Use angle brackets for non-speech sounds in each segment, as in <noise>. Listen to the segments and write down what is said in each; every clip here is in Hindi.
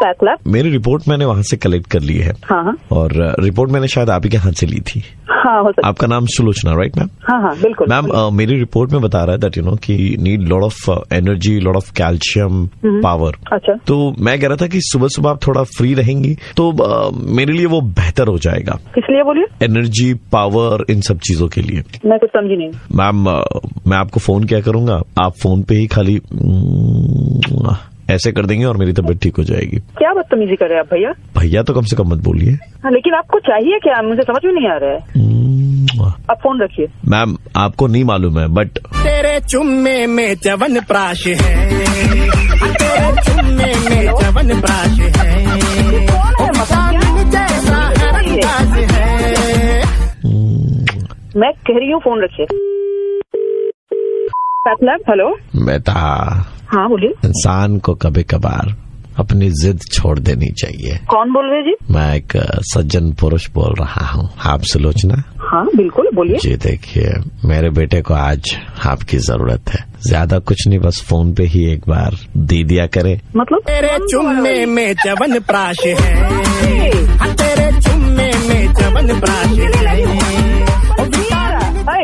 पैथलैब मेरी रिपोर्ट मैंने वहाँ से कलेक्ट कर ली है। हाँ। हाँ और रिपोर्ट मैंने शायद आप ही के हाथ से ली थी। हाँ हो सकता आपका नाम सुलोचना राइट मैम हाँ हाँ बिल्कुल। मैम मेरी रिपोर्ट में बता रहा है दैट यू नो कि need lot of energy lot of calcium power अच्छा। तो मैं कह रहा था कि सुबह सुबह आप थोड़ा फ्री रहेंगी तो अ, मेरे लिए वो बेहतर हो जाएगा। किस लिए बोलिए? एनर्जी पावर इन सब चीज़ों के लिए। मैं कुछ समझी नहीं। मैम मैं आपको फ़ोन क्या करूँगा? आप फ़ोन पे ही खाली mm, ऐसे कर देंगे और मेरी तबीयत ठीक हो जाएगी। क्या बदतमीजी कर रहे हैं आप भैया? भैया तो कम से कम मत बोलिए। हाँ, लेकिन आपको चाहिए क्या? मुझे समझ में नहीं आ रहा है। Mm, आप फ़ोन रखिए। मैम आपको नहीं मालूम है बट तेरे चुम्मे में चवन प्राश है। तेरे चुम्मे में चवन प्राश है। ओ चांदनी जैसा है। रंगास है मैं कह रही हूँ फ़ोन रखिए। हेलो? मैं था। हाँ बोलिए। इंसान को कभी कभार अपनी जिद छोड़ देनी चाहिए। कौन बोल रहे जी? मैं एक सज्जन पुरुष बोल रहा हूँ। आप सुलोचना हाँ बिल्कुल बोलिए। जी देखिए मेरे बेटे को आज आपकी ज़रूरत है। ज़्यादा कुछ नहीं बस फ़ोन पे ही एक बार दे दिया करे। मतलब? तेरे चुम्मे में चवन प्राश है तेरे चुम्मे में चवन प्राश है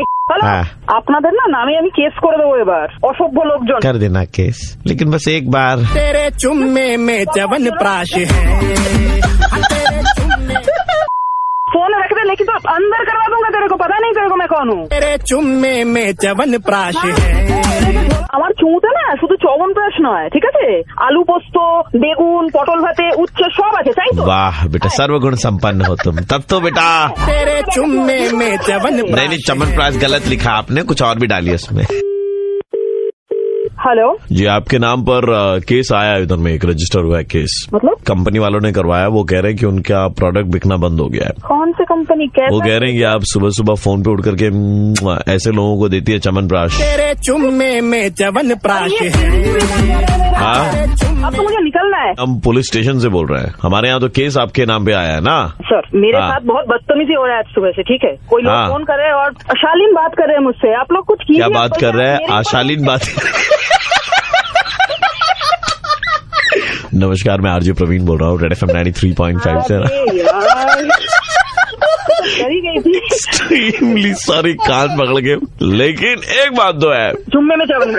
विटामिन এই, হ্যালো হ্যাঁ। আপনাদের না নামে আমি কেস করে দেবো এবার অসভ্য লোকজন कर देना केस लेकिन बस एक बार तेरे चुम्मे में चवन प्राश है तेरे चुम्मे फोन रख दे लेकिन तो अंदर करवा दूंगा तेरे को पता नहीं तेरे को मैं कौन हूँ तेरे चुम्मे में चवन प्राश है আমার চুমুতে না শুধু চবন প্রাশ নয় ঠিক আছে আলু পোস্ত বেগুন পটল ভাতে উচ্ছে সব আছে তাই তো वाह बेटा सर्वगुण संपन्न हो तुम तब तो बेटा तेरे चुम्मे में चवन नहीं नहीं प्राश चमन प्राइस गलत लिखा आपने कुछ और भी डाली उसमें हेलो जी आपके नाम पर केस आया है इधर में एक रजिस्टर हुआ है केस। मतलब? कंपनी वालों ने करवाया वो कह रहे हैं कि उनका प्रोडक्ट बिकना बंद हो गया है। कौन सी कंपनी? कैसा? वो कह रहे हैं कि आप सुबह सुबह फ़ोन पे उठ करके ऐसे लोगों को देती है चमन प्राश। तेरे चुम्मे में चवन प्राश है। हाँ? अब तो मुझे निकलना है। हम पुलिस स्टेशन से बोल रहे हैं। हमारे यहाँ तो केस आपके नाम पे आया है ना? सर मेरे हाँ। साथ बहुत बदतमीजी हो रहा है आज सुबह से ठीक है? कोई लोग हाँ। फ़ोन कर रहे हैं और अशालीन बात कर रहे हैं मुझसे। आप लोग कुछ क्या बात कर रहे हैं? आशालीन बात <laughs> नमस्कार मैं आरजे प्रवीण बोल रहा हूँ Red F M nine three point five से। सॉरी कान पकड़ के लेकिन एक बात तो है। जुम्मे में चावल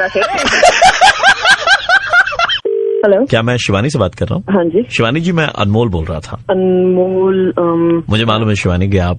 हेलो क्या मैं शिवानी से बात कर रहा हूँ? हाँ जी। शिवानी जी मैं अनमोल बोल रहा था। अनमोल अम, मुझे मालूम है शिवानी कि आप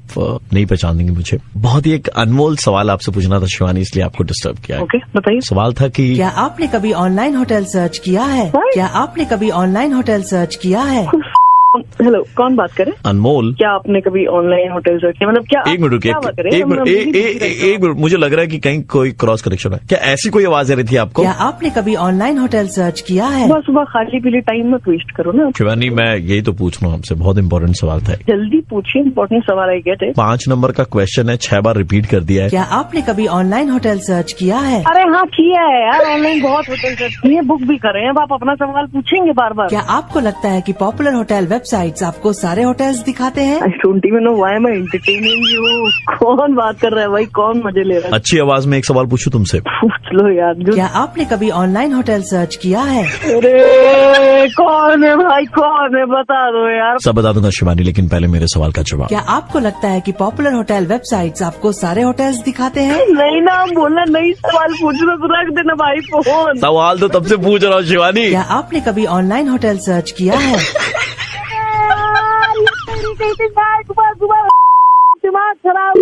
नहीं पहचान देंगे मुझे। बहुत ही एक अनमोल सवाल आपसे पूछना था शिवानी इसलिए आपको डिस्टर्ब किया है। ओके बताइए। सवाल था कि क्या आपने कभी ऑनलाइन होटल सर्च किया है? What? क्या आपने कभी ऑनलाइन होटल सर्च किया है? <laughs> हेलो कौन बात करे अनमोल। क्या आपने कभी ऑनलाइन होटल सर्च किया मतलब क्या एक मिनट रुकिए क्या बात करे एक मिनट एक मिनट मुझे लग रहा है कि कहीं कोई क्रॉस कनेक्शन है। क्या ऐसी कोई आवाज़ आ रही थी आपको? क्या आपने कभी ऑनलाइन होटल सर्च किया है? सुबह सुबह खाली पीली टाइम मत वेस्ट करो ना। शिवानी मैं यही तो पूछ रहा हूँ आपसे बहुत इंपॉर्टेंट सवाल था जल्दी पूछिए इम्पोर्टेंट सवाल आई गेट है पाँच नंबर का क्वेश्चन है छह बार रिपीट कर दिया है। क्या आपने कभी ऑनलाइन होटल सर्च किया है? अरे हाँ किया है यार ऑनलाइन बहुत होटल सर्च किए बुक भी कर रहे हैं। अब आप अपना सवाल पूछेंगे बार बार क्या आपको लगता है की पॉपुलर होटल वेबसाइट्स आपको सारे होटल्स दिखाते हैं। I don't even know why am entertaining you कौन बात कर रहा है भाई? कौन मज़े ले रहा है? अच्छी आवाज़ में एक सवाल पूछू तुमसे। पूछ लो यार जो क्या आपने कभी ऑनलाइन होटल सर्च किया है? अरे कौन है भाई? कौन है? बता दो यार। सब बता दूँगा शिवानी लेकिन पहले मेरे सवाल का जवाब। क्या आपको लगता है कि पॉपुलर होटल वेबसाइट्स आपको सारे होटल्स दिखाते हैं? नहीं ना हम बोलना नहीं सवाल पूछना तो रख देना भाई फ़ोन। सवाल तो तब से पूछ रहा हूँ शिवानी। क्या आपने कभी ऑनलाइन होटल सर्च किया है? <laughs> दिमाग खराब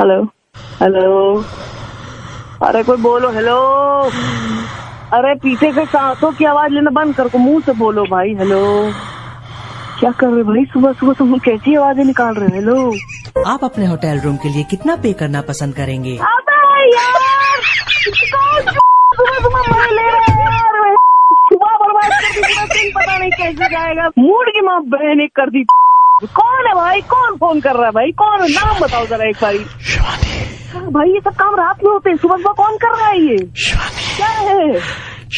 हेलो हेलो अरे कोई बोलो हेलो अरे पीछे से सांसों की आवाज़ लेना बंद कर को मुँह से बोलो भाई हेलो क्या कर रहे भाई? सुबह सुबह तुम कैसी आवाज़ें निकाल रहे हो? हेलो आप अपने होटल रूम के लिए कितना पे करना पसंद करेंगे? अबे यार! सुबह सुबह ले रहे यार। सुबह बर्बाद पता नहीं कैसे जाएगा। मूड की माँ बहन एक कर दी। कौन है भाई? कौन फ़ोन कर रहा है भाई? कौन है? नाम बताओ जरा एक बारी। हाँ, भाई ये सब काम रात में होते हैं। सुबह सुबह कौन कर रहा है ये? क्या है?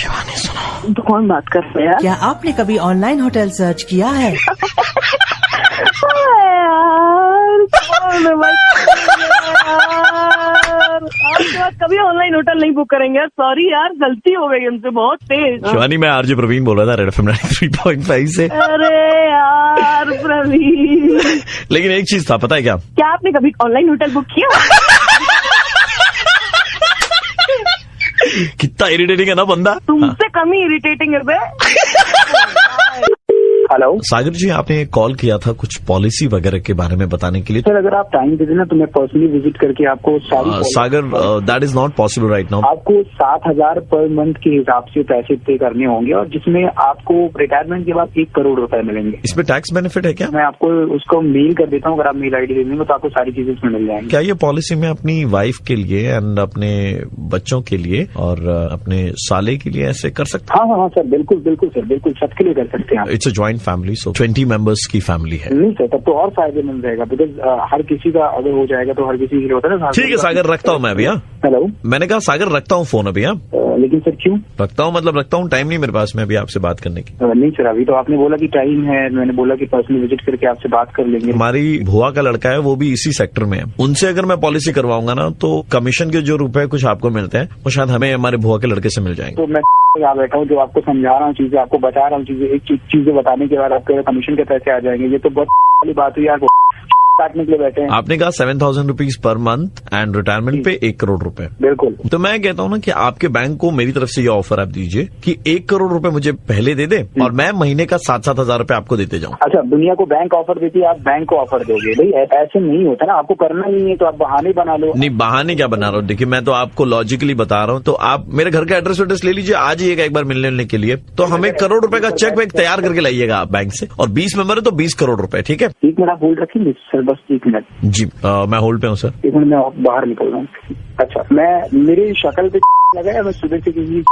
शिवानी सुनो। तो कौन बात कर रहे हैं क्या आपने कभी ऑनलाइन होटल सर्च किया है? <laughs> है है कभी ऑनलाइन होटल नहीं बुक करेंगे सॉरी यार गलती हो गई हमसे बहुत तेज. शिवानी मैं आरजे प्रवीण बोल रहा था Red F three point five से. अरे यार प्रवीण. लेकिन एक चीज़ था पता है क्या? क्या आपने कभी ऑनलाइन होटल बुक किया? कितना इरिटेटिंग है ना बंदा। तुमसे कम ही इरिटेटिंग है बे. <laughs> हेलो सागर जी आपने कॉल किया था कुछ पॉलिसी वगैरह के बारे में बताने के लिए? सर अगर आप टाइम दे देना तो मैं पर्सनली विज़िट करके आपको सारी Uh, Sagar that is not possible right now आपको सात हज़ार पर मंथ के हिसाब से पैसे पे करने होंगे और जिसमें आपको रिटायरमेंट के बाद एक करोड़ रुपए मिलेंगे। इसमें टैक्स बेनिफिट है क्या? मैं आपको उसको मेल कर देता हूँ अगर आप मेल आईडी दे देंगे तो आपको सारी चीज़ें मिल जाएँगी। क्या ये पॉलिसी में अपनी वाइफ के लिए एंड अपने बच्चों के लिए और uh, अपने साले के लिए ऐसे कर सकते हाँ? हाँ हाँ सर बिल्कुल बिल्कुल सर बिल्कुल सबके लिए कर सकते हैं it's a joint family so twenty members की फैमिली है। नहीं सर तब तो और फ़ायदेमंद रहेगा बिकॉज़ हर किसी का अगर हो जाएगा तो हर किसी के लिए होता है ना ठीक है सागर रखता हूँ मैं अभी हाँ। हेलो मैंने कहा सागर रखता हूँ फ़ोन अभी हाँ। अ, लेकिन सर क्यों? रखता हूँ मतलब रखता हूँ टाइम नहीं मेरे पास में अभी आपसे बात करने की। नहीं सर अभी तो आपने बोला कि टाइम है मैंने बोला कि पर्सनली विज़िट करके आपसे बात कर लेंगे। हमारी भुआ का लड़का है वो भी इसी सेक्टर में है। उनसे अगर मैं पॉलिसी करवाऊँगा ना तो कमीशन के जो रुपए कुछ आपको मिलते हैं वो शायद हमें हमारे भुआ के लड़के से मिल जाएँगे। तो मैं यहाँ बैठा हूँ जो आपको समझा रहा हूँ चीज़ें आपको बता रहा हूँ चीज़ें एक चीज़ें बताने के बाद आपके कमीशन के पैसे आ जाएँगे ये तो बहुत वाली बात हुई यार। काटने के लिए बैठे हैं। आपने कहा seven thousand rupees per month and retirement पे एक करोड़ रुपए। बिल्कुल। तो मैं कहता हूँ ना कि आपके बैंक को मेरी तरफ़ से ये ऑफ़र आप दीजिए कि एक करोड़ रुपए मुझे पहले दे दे और मैं महीने का सात सात हज़ार रुपए आपको देते जाऊँ। अच्छा दुनिया को बैंक ऑफ़र देती है आप बैंक को ऑफ़र दोगे। भाई ऐसे नहीं होता ना आपको करना नहीं है तो आप बहाने बना लो। नहीं बहाने क्या बना रहा हूँ? देखिए मैं तो आपको लॉजिकली बता रहा हूँ तो आप मेरे घर का एड्रेस वेड्रेस ले लीजिए आज ही एक बार मिलने के लिए। तो हमें करोड़ रुपए का चेक वेक तैयार करके लाइएगा आप बैंक से। और बीस मेंबर है तो बीस करोड़ रुपए ठीक है? आप होल्ड रखेंगे सर बस एक मिनट। जी आ, मैं होल्ड पे हूँ सर एक मिनट मैं बाहर निकल रहा हूँ। अच्छा मैं मेरी शक्ल पे लगा है मैं सुबह से किसी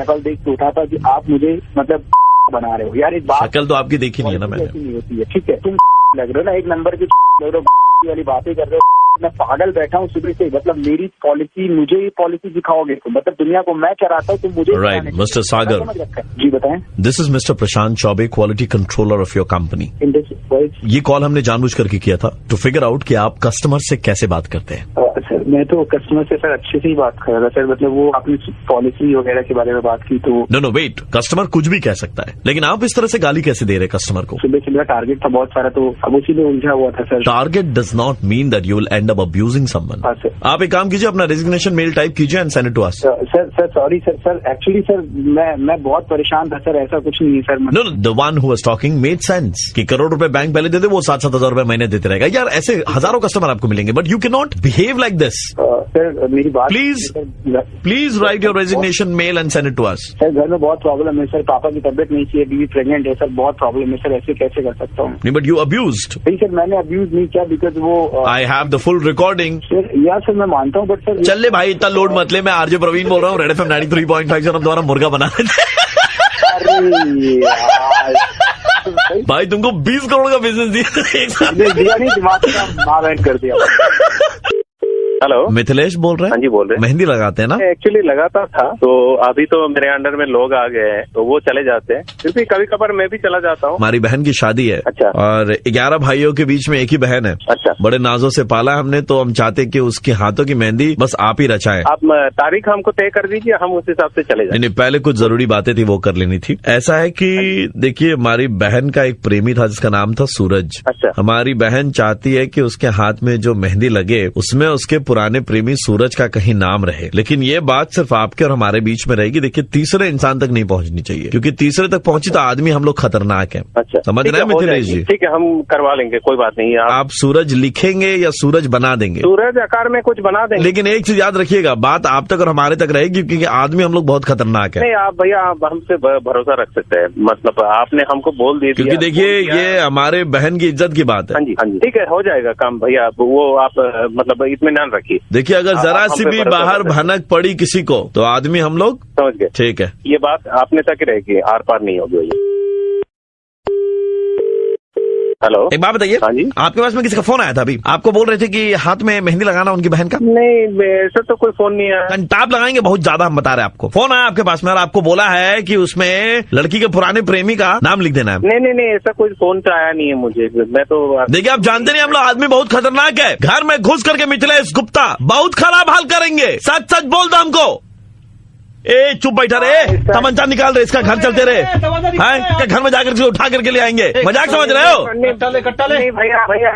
शक्ल देख के उठा था कि आप मुझे मतलब बना रहे हो। यार एक बात शक्ल तो आपकी देखी नहीं है ना मैंने। होती है ठीक है? तुम लग रहे हो ना एक नंबर की लग रहे हो <laughs> वाली बातें कर रहे हो मैं पागल बैठा हूँ सुबह से मतलब मेरी पॉलिसी मुझे ये पॉलिसी दिखाओगे तो मतलब दुनिया को मैं चलाता हूँ तुम मुझे की- Mr. सागर। है। जी बताएँ this is Mr Prashant Choubey quality controller of your company ये कॉल हमने जानबूझ करके किया था टू फिगर आउट कि आप कस्टमर से कैसे बात करते हैं सर मैं तो कस्टमर से सर अच्छे से ही बात कर रहा था सर मतलब वो आपने पॉलिसी वगैरह के बारे में बात की तो नो नो वेट कस्टमर कुछ भी कह सकता है लेकिन आप इस तरह से गाली कैसे दे रहे कस्टमर को सुबह से मेरा टारगेट था बहुत सारा तो अब उसी में उलझा हुआ था sir. Target does not mean that you will end up abusing someone. आप एक काम कीजिए अपना रेजिग्नेशन मेल टाइप कीजिए and send it to us sir sir sorry sir sir actually sir मैं मैं बहुत परेशान था सर ऐसा कुछ नहीं है sir no the one who was talking made sense कि करोड़ रुपए बैंक पहले दे दे वो सात सात हज़ार रुपए महीने देते रहेगा। यार ऐसे हज़ारों कस्टमर आपको मिलेंगे but you can not behave like this sir मेरी बात please please write your resignation mail and send it to us sir घर में बहुत प्रॉब्लम है सर पापा की तबीयत नहीं चाहिए बीवी प्रेग्नेंट है सर बहुत प्रॉब्लम है सर ऐसे कैसे कर सकता हूँ? नहीं बट यू अब्यूज्ड सर मैंने अब्यूज नहीं किया बिकॉज़ वो I have the full recording sir या सर मैं मानता हूँ बट सर चल ले भाई इतना लोड मत ले मैं आरजे प्रवीण बोल रहा हूँ Red F M nine three point five से हम दोबारा मुर्गा बना भाई तुमको बीस करोड़ का बिज़नेस दिया दिया नहीं दिमाग कर दिया। <laughs> हेलो मिथिलेश बोल रहे हाँ? हैं जी बोल रहे हैं। मेहंदी लगाते हैं ना? एक्चुअली लगाता था। तो अभी तो मेरे अंडर में लोग आ गए हैं तो वो चले जाते हैं। फिर भी कभी कभार मैं भी चला जाता हूँ। हमारी बहन की शादी है। अच्छा। और ग्यारह भाइयों के बीच में एक ही बहन है। अच्छा। बड़े नाजों से पाला हमने तो हम चाहते कि उसके हाथों की मेहंदी बस आप ही रचाए। आप तारीख हमको तय कर दीजिए हम उस हिसाब से चले जाए। नहीं पहले कुछ ज़रूरी बातें थी वो कर लेनी थी। ऐसा है कि देखिए हमारी बहन का एक प्रेमी था जिसका नाम था सूरज। अच्छा। हमारी बहन चाहती है कि उसके हाथ में जो मेहंदी लगे उसमें उसके पुराने प्रेमी सूरज का कहीं नाम रहे। लेकिन ये बात सिर्फ़ आपके और हमारे बीच में रहेगी। देखिए तीसरे इंसान तक नहीं पहुंचनी चाहिए। क्योंकि तीसरे तक पहुँची तो आदमी हम लोग खतरनाक है। अच्छा। समझ रहे हैं मिथिलेश जी? ठीक है हम करवा लेंगे कोई बात नहीं। आप आप सूरज लिखेंगे या सूरज बना देंगे? सूरज आकार में कुछ बना देंगे। लेकिन एक चीज़ याद रखिएगा बात आप तक और हमारे तक रहेगी क्योंकि आदमी हम लोग बहुत खतरनाक है। नहीं आप भैया आप हमसे भरोसा रख सकते हैं। मतलब आपने हमको बोल दिया क्योंकि देखिए ये हमारे बहन की इज़्ज़त की बात है। हाँ जी हाँ जी। ठीक है हो जाएगा काम भैया। वो आप मतलब इत्मीनान रखिए देखिए अगर जरा सी भी बाहर। भनक पड़ी किसी को तो आदमी हम लोग समझ गए। ठीक है। ये बात आपने तक रहेगी आर पार नहीं होगी। हेलो एक बात बताइए हाँ जी। आपके पास में किसी का फ़ोन आया था अभी? आपको बोल रहे थे कि हाथ में मेहंदी लगाना उनकी बहन का? नहीं ऐसा तो कोई फ़ोन नहीं आया। कंटाप लगाएँगे बहुत ज़्यादा हम बता रहे हैं आपको। फ़ोन आया आपके पास में और आपको बोला है कि उसमें लड़की के पुराने प्रेमी का नाम लिख देना है। नहीं नहीं नहीं ऐसा कोई फ़ोन तो आया नहीं है मुझे। मैं तो देखिए आप जानते नहीं हम लोग आदमी बहुत खतरनाक है। घर में घुस करके मिथिलेश गुप्ता बहुत खराब हाल करेंगे। सच सच बोल दो हमको। ए चुप बैठा रे तमंचा निकाल रहे इसका घर चलते रहे हैं क्या घर में जाकर के उठा करके ले आएँगे मज़ाक समझ रहे हो भैया भैया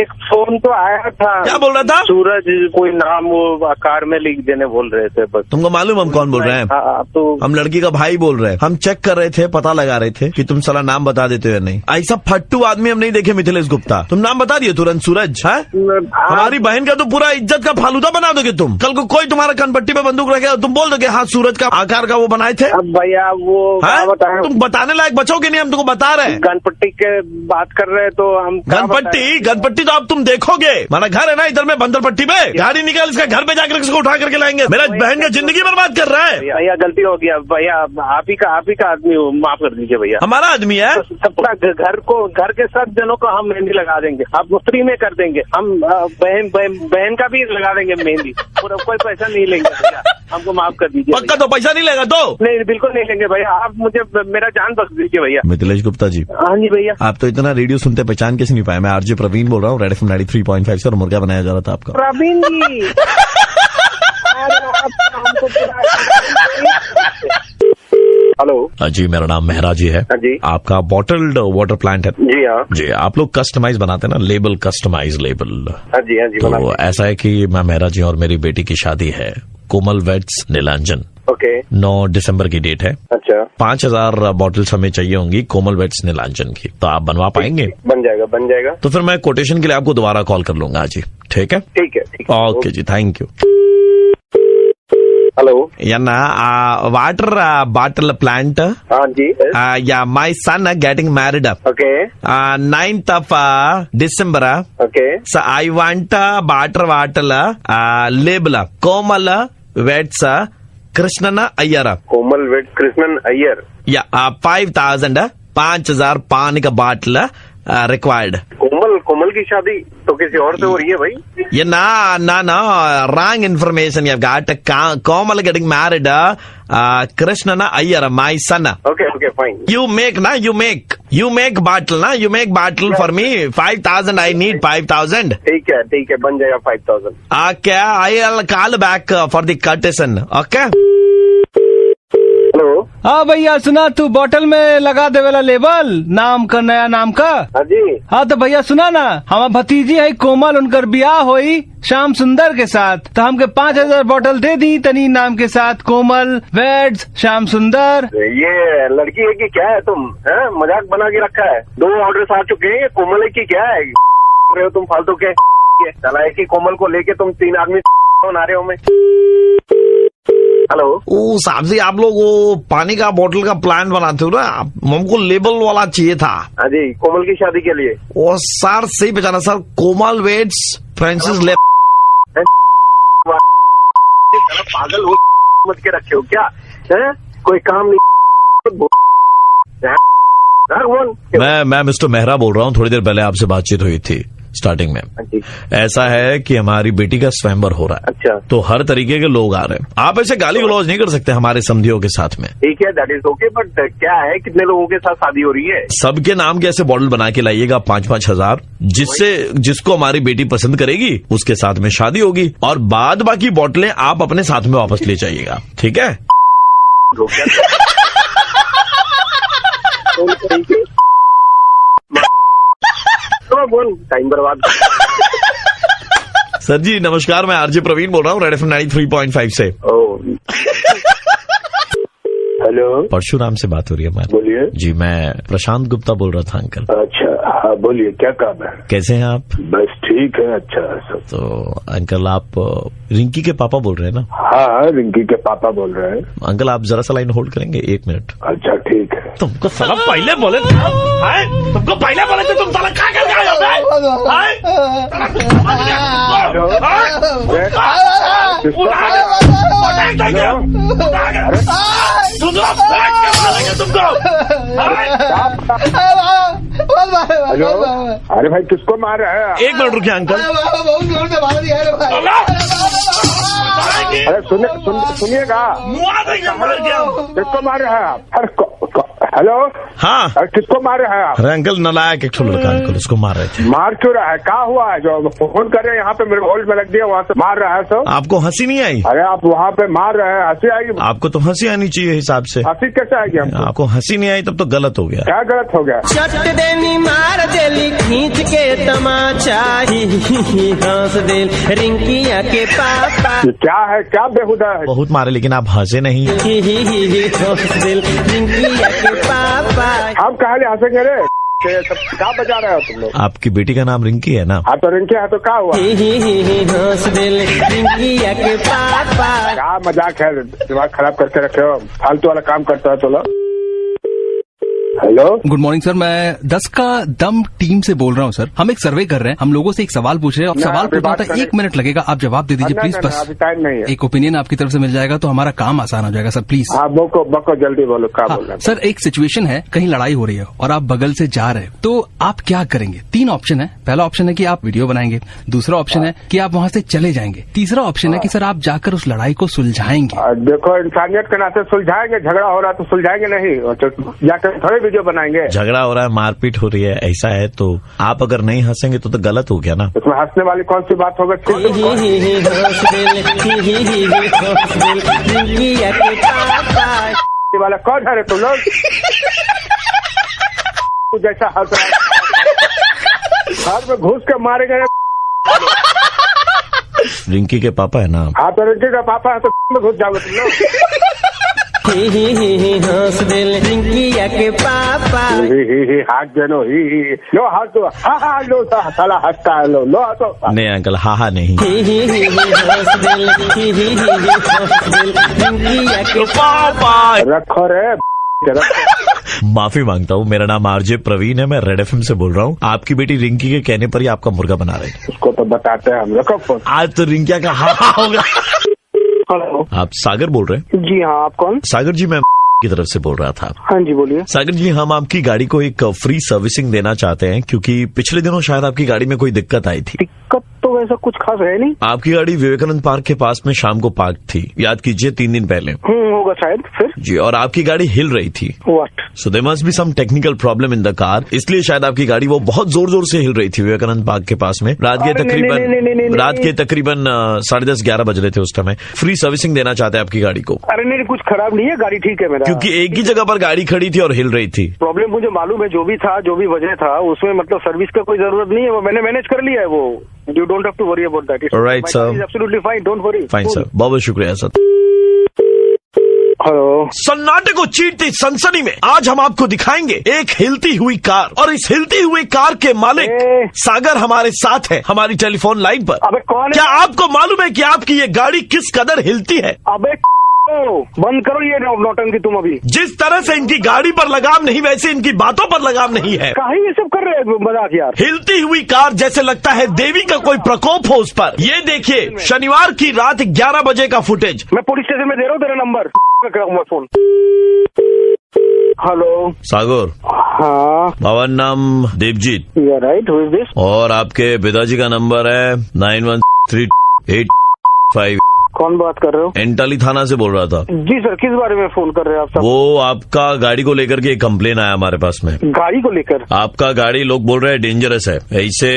एक, फ़ोन तो आया था क्या बोल रहा था सूरज कोई नाम वो आकार में लिख देने बोल रहे थे बस तुमको मालूम हम कौन बोल रहे हैं हाँ, तो हम लड़की का भाई बोल रहे हैं हम चेक कर रहे थे पता लगा रहे थे कि तुम साला नाम बता देते हो नहीं ऐसा फट्टू आदमी हम नहीं देखे मिथिलेश गुप्ता तुम नाम बता दिए तुरंत सूरज है हमारी बहन का तो पूरा इज़्ज़त का फालूदा बना दोगे तुम कल को कोई तुम्हारा कनपट्टी पे बंदूक रखे और तुम बोल दोगे हाँ सूरज का आकार का वो बनाए थे? अब भैया वो हैं? बताएँ? तुम बताने लायक बचोगे नहीं हम तुमको बता रहे हैं। गणपट्टी के बात कर रहे हैं तो हम गणपट्टी गणपट्टी तो अब तुम देखोगे। हमारा घर है ना इधर में बंदर पट्टी पे गाड़ी निकाल इसका घर पे जाकर इसको उठा करके लाएँगे। मेरा बहन का ज़िंदगी बर्बाद कर रहा है। भैया गलती हो गया। भैया आप ही का आप ही का आदमी हो। माफ़ कर दीजिए भैया। हमारा आदमी है। सब पूरा घर को घर के सब जनों को हम मेहंदी लगा देंगे। आप फ्री में कर देंगे। हम बहन बहन का भी लगा देंगे मेहंदी। पूरा कोई पैसा नहीं लेंगे हमको माफ़ कर दीजिए। पक्का तो पैसा नहीं लेगा तो? नहीं बिल्कुल नहीं लेंगे भैया। आप मुझे मेरा जान बख्श दीजिए भैया। मिथिलेश गुप्ता जी। हाँ जी भैया। आप तो इतना रेडियो सुनते पहचान कैसे नहीं पाए? मैं आरजे प्रवीण बोल रहा हूँ Red F ninety three point five से और मुर्गा बनाया जा रहा था आपका। प्रवीण जी। <laughs> हेलो। हाँ जी मेरा नाम मेहरा जी है। हाँ जी। आपका बॉटल्ड वाटर प्लांट है। जी हाँ। जी आप लोग कस्टमाइज बनाते हैं ना लेबल कस्टमाइज लेबल हाँ जी हाँ जी तो ऐसा है कि मैं मेहरा जी और मेरी बेटी की शादी है। कोमल वेट्स नीलांजन ओके नौ दिसंबर की डेट है अच्छा पांच हजार बॉटल्स हमें चाहिए होंगी कोमल वेट्स नीलांजन की तो आप बनवा पाएंगे बन जाएगा बन जाएगा तो फिर मैं कोटेशन के लिए आपको दोबारा कॉल कर लूंगा जी ठीक है ठीक है ठीक है ओके जी थैंक यू हेलो ಯನ್ನ ವಾಟರ್ ಬಾಟಲ್ ಪ್ಲಾಂಟ್ हाँ जी yeah my son getting married okay ninth of December okay so I want water bottle label Komal వేడ్సా కృష్ణన్న అయ్యారా? Komal wed Krishnan Iyer. Yeah five thousand పాంచ్ హజార్ పానిక బాటిల్ రిక్వైర్డ్ కోమల్ कोमल की शादी तो किसी और से हो रही है भाई ये ना ना ना wrong information you got Komal uh, Krishnan Iyer my son okay okay fine You make na, you make. You make bottle na, you make bottle for me. Five thousand, I need five thousand. ठीक है ठीक है बन जाएगा five thousand Okay, I'll call back uh, for the courtesan. हाँ भैया सुना तू बोतल में लगा दे वाला लेबल नाम का नया नाम का? हाँ जी। हाँ तो भैया सुना ना। हमार भतीजी है कोमल उनकर ब्याह होई श्याम सुंदर के साथ। तो हमके पाँच हज़ार बोतल दे दी तनी नाम के साथ। कोमल वेड्स श्याम सुंदर। ये लड़की है कि क्या है तुम? है? मज़ाक बना के रखा है। दो ऑर्डर आ चुके हैं कोमल है की क्या है? रहे हो तुम फालतू के? चला है कि कोमल को लेके तुम तीन आदमी बना रहे हो मैं। हेलो ओ साहब जी आप लोग वो पानी का बोतल का प्लान बनाते हो ना? हमको लेबल वाला चाहिए था। हाँ जी कोमल की शादी के लिए। वो सर सही पहचाना सर कोमल वेट्स फ्रांसिस ले पागल हो मत के रखे हो क्या? है? कोई काम नहीं। मैं मैं मिस्टर मेहरा बोल रहा हूँ थोड़ी देर पहले आपसे बातचीत हुई थी। स्टार्टिंग में। हाँ ऐसा है कि हमारी बेटी का स्वयंवर हो रहा है। अच्छा। तो हर तरीके के लोग आ रहे हैं। आप ऐसे गाली गलौज नहीं कर सकते हमारे समझियों के साथ में। ठीक है दैट इज़ ओके बट क्या है? कितने लोगों के साथ शादी हो रही है? सबके नाम के ऐसे बॉटल बना के लाइएगा पाँच पाँच हज़ार। जिससे जिसको हमारी बेटी पसंद करेगी उसके साथ में शादी होगी। और बाद बाकी बोतलें आप अपने साथ में वापस ले जाइएगा। ठीक है? <laughs> है बोल। टाइम बर्बाद सर जी नमस्कार मैं आरजे प्रवीण बोल रहा हूँ Red F nine three point five से। हेलो परशुराम से बात हो रही है हमारी। बोलिए। जी मैं प्रशांत गुप्ता बोल रहा था अंकल। अच्छा हाँ बोलिए क्या काम है? कैसे हैं आप? बस ठीक है अच्छा सब। तो अंकल आप रिंकी के पापा बोल रहे हैं ना? हाँ रिंकी के पापा बोल रहे हैं। अंकल आप जरा सा लाइन होल्ड करेंगे एक मिनट। अच्छा ठीक है। तुमको साला पहले बोले थे। हाय? तुमको पहले बोले थे तुम साला क्या कर हो हाय? हेलो अरे भाई किसको मार रहे हैं? एक मिनट रुकिए अंकल। अरे सुनिए सुन, सुनिएगा। किसको मार रहे हैं आप? हेलो हाँ। किसको मार रहे हैं आप? अरे अंकल नलायक एक लड़का अंकल उसको मार रहे थे। मार क्यों रहा है? क्या हुआ है? जो फ़ोन कर रहे हैं यहाँ पे मेरे होल्ड में लग दिया वहाँ से मार रहा है तो आपको हँसी नहीं आई? अरे आप वहाँ पे मार रहे हैं हँसी आएगी आपको तो हँसी आनी चाहिए हिसाब से। हँसी कैसे आएगी हमको? आपको हँसी नहीं आई तब तो गलत हो गया। क्या गलत हो गया? चट देनी मार देली खींच के तमाचा हंस देल। रिंकिया के पापा। क्या है? क्या बेहुदा है? बहुत मारे लेकिन आप हंसे नहीं। ही ही ही ही हंस देल। रिंकिया के पापा। आप कहा ले हंसेंगे रे? क्या बजा रहे हो तुम लोग? आपकी बेटी का नाम रिंकी है ना? हाँ तो रिंकी है तो क्या हुआ? ही ही ही ही के पापा। क्या मज़ाक है? दिमाग खराब करके रखे हो। फालतू वाला काम करता है तो लोग हेलो। गुड मॉर्निंग सर मैं दस का दम टीम से बोल रहा हूँ सर हम एक सर्वे कर रहे हैं। हम लोगों से एक सवाल पूछ रहे हैं। सवाल पूछना था एक मिनट लगेगा। आप जवाब दे दीजिए प्लीज़ बस। टाइम नहीं है। एक ओपिनियन आपकी तरफ़ से मिल जाएगा तो हमारा काम आसान हो जाएगा सर प्लीज़ हाँ बको बको जल्दी बोलो क्या हाँ, बोल रहे सर एक सिचुएशन है कहीं लड़ाई हो रही है और आप बगल से जा रहे हो तो आप क्या करेंगे? तीन ऑप्शन है। पहला ऑप्शन है कि आप वीडियो बनाएँगे। दूसरा ऑप्शन है कि आप वहाँ से चले जाएँगे। तीसरा ऑप्शन है कि सर आप जाकर उस लड़ाई को सुलझाएँगे। देखो इंसानियत के नाते सुलझाएँगे झगड़ा हो रहा है तो सुलझाएँगे नहीं। जाकर थोड़े वीडियो बनाएँगे। झगड़ा हो रहा है मारपीट हो रही है ऐसा है तो आप अगर नहीं हंसेंगे तो तो गलत हो गया ना। इसमें हंसने वाली कौन सी बात होगा? वाला कौन है रे तुम लोग? तू जैसा हंस रहा है। घर में घुस के मारे गए रिंकी के पापा है ना हाँ तो रिंकी का पापा है तो घुस जाओगे तुम लोग। ही ही ही ही हंस देल रिंकिया के पापा ही ही ही हाथ देनो ही ही ही। लो हाथ दो हाँ हाँ लो साला हंसता है लो लो तो नहीं अंकल हाँ हाँ नहीं ही ही ही ही हंस देल ही ही ही ही हंस देल रिंकिया के पापा रखो रे माफ़ी माँगता हूँ मेरा नाम आरजे प्रवीण है मैं रेड एफ़ से बोल रहा हूँ आपकी बेटी रिंकी के कहने पर ही आपका मुर्गा बना रहे उसको तो बताते हैं हम रखो आज तो रिंकिया का हाँ हाँ होगा हेलो आप सागर बोल रहे हैं? जी हाँ आप कौन? सागर जी मैं की तरफ़ से बोल रहा था। हाँ जी बोलिए। सागर जी हम आपकी गाड़ी को एक फ्री सर्विसिंग देना चाहते हैं क्योंकि पिछले दिनों शायद आपकी गाड़ी में कोई दिक्कत आई थी। दिक्कत तो वैसा कुछ खास है नहीं। आपकी गाड़ी विवेकानंद पार्क के पास में शाम को पार्क थी। याद कीजिए तीन दिन पहले। हम्म होगा शायद फिर। जी और आपकी गाड़ी हिल रही थी। What so they must be some technical problem in the car इसलिए शायद आपकी गाड़ी वो बहुत ज़ोर ज़ोर से हिल रही थी विवेकानंद पार्क के पास में। रात के तकरीबन रात के तकरीबन साढ़े दस ग्यारह बज रहे थे उस समय। फ्री सर्विसिंग देना चाहते हैं आपकी गाड़ी को। अरे नहीं कुछ खराब नहीं है। गाड़ी ठीक है मेरा। क्योंकि एक ही जगह पर गाड़ी खड़ी थी और हिल रही थी। प्रॉब्लम मुझे मालूम है जो भी था जो भी वजह था उसमें मतलब सर्विस का कोई ज़रूरत नहीं है। वो मैंने मैनेज कर लिया है वो। You don't have to worry about that Alright, sir. Absolutely fine don't worry fine sir बहुत बहुत शुक्रिया सर हेलो सन्नाटे को चीरती सनसनी में आज हम आपको दिखाएँगे एक हिलती हुई कार। और इस हिलती हुई कार के मालिक ए। सागर हमारे साथ है हमारी टेलीफोन लाइन पर। अबे कौन है? क्या आपको मालूम है कि आपकी ये गाड़ी किस कदर हिलती है? अबे बंद करो ये नौटंकी तुम अभी। जिस तरह से इनकी गाड़ी पर लगाम नहीं वैसे इनकी बातों पर लगाम नहीं है। कहा ये सब कर रहे हैं मज़ाक यार? हिलती हुई कार जैसे लगता है देवी का कोई प्रकोप हो उस पर। ये देखिए शनिवार की रात 11 बजे का फुटेज मैं पुलिस स्टेशन में दे रहा हूँ तेरा नंबर। फ़ोन। हेलो। सागर। हाँ। भवन नाम Devjit. You right who is this और आपके पिताजी का नंबर है nine one three eight five. कौन बात कर रहे हो? एंटाली थाना से बोल रहा था। जी सर किस बारे में फ़ोन कर रहे हैं आप सब? वो आपका गाड़ी को लेकर के एक कंप्लेन आया हमारे पास में। गाड़ी को लेकर? आपका गाड़ी लोग बोल रहे हैं डेंजरस है। ऐसे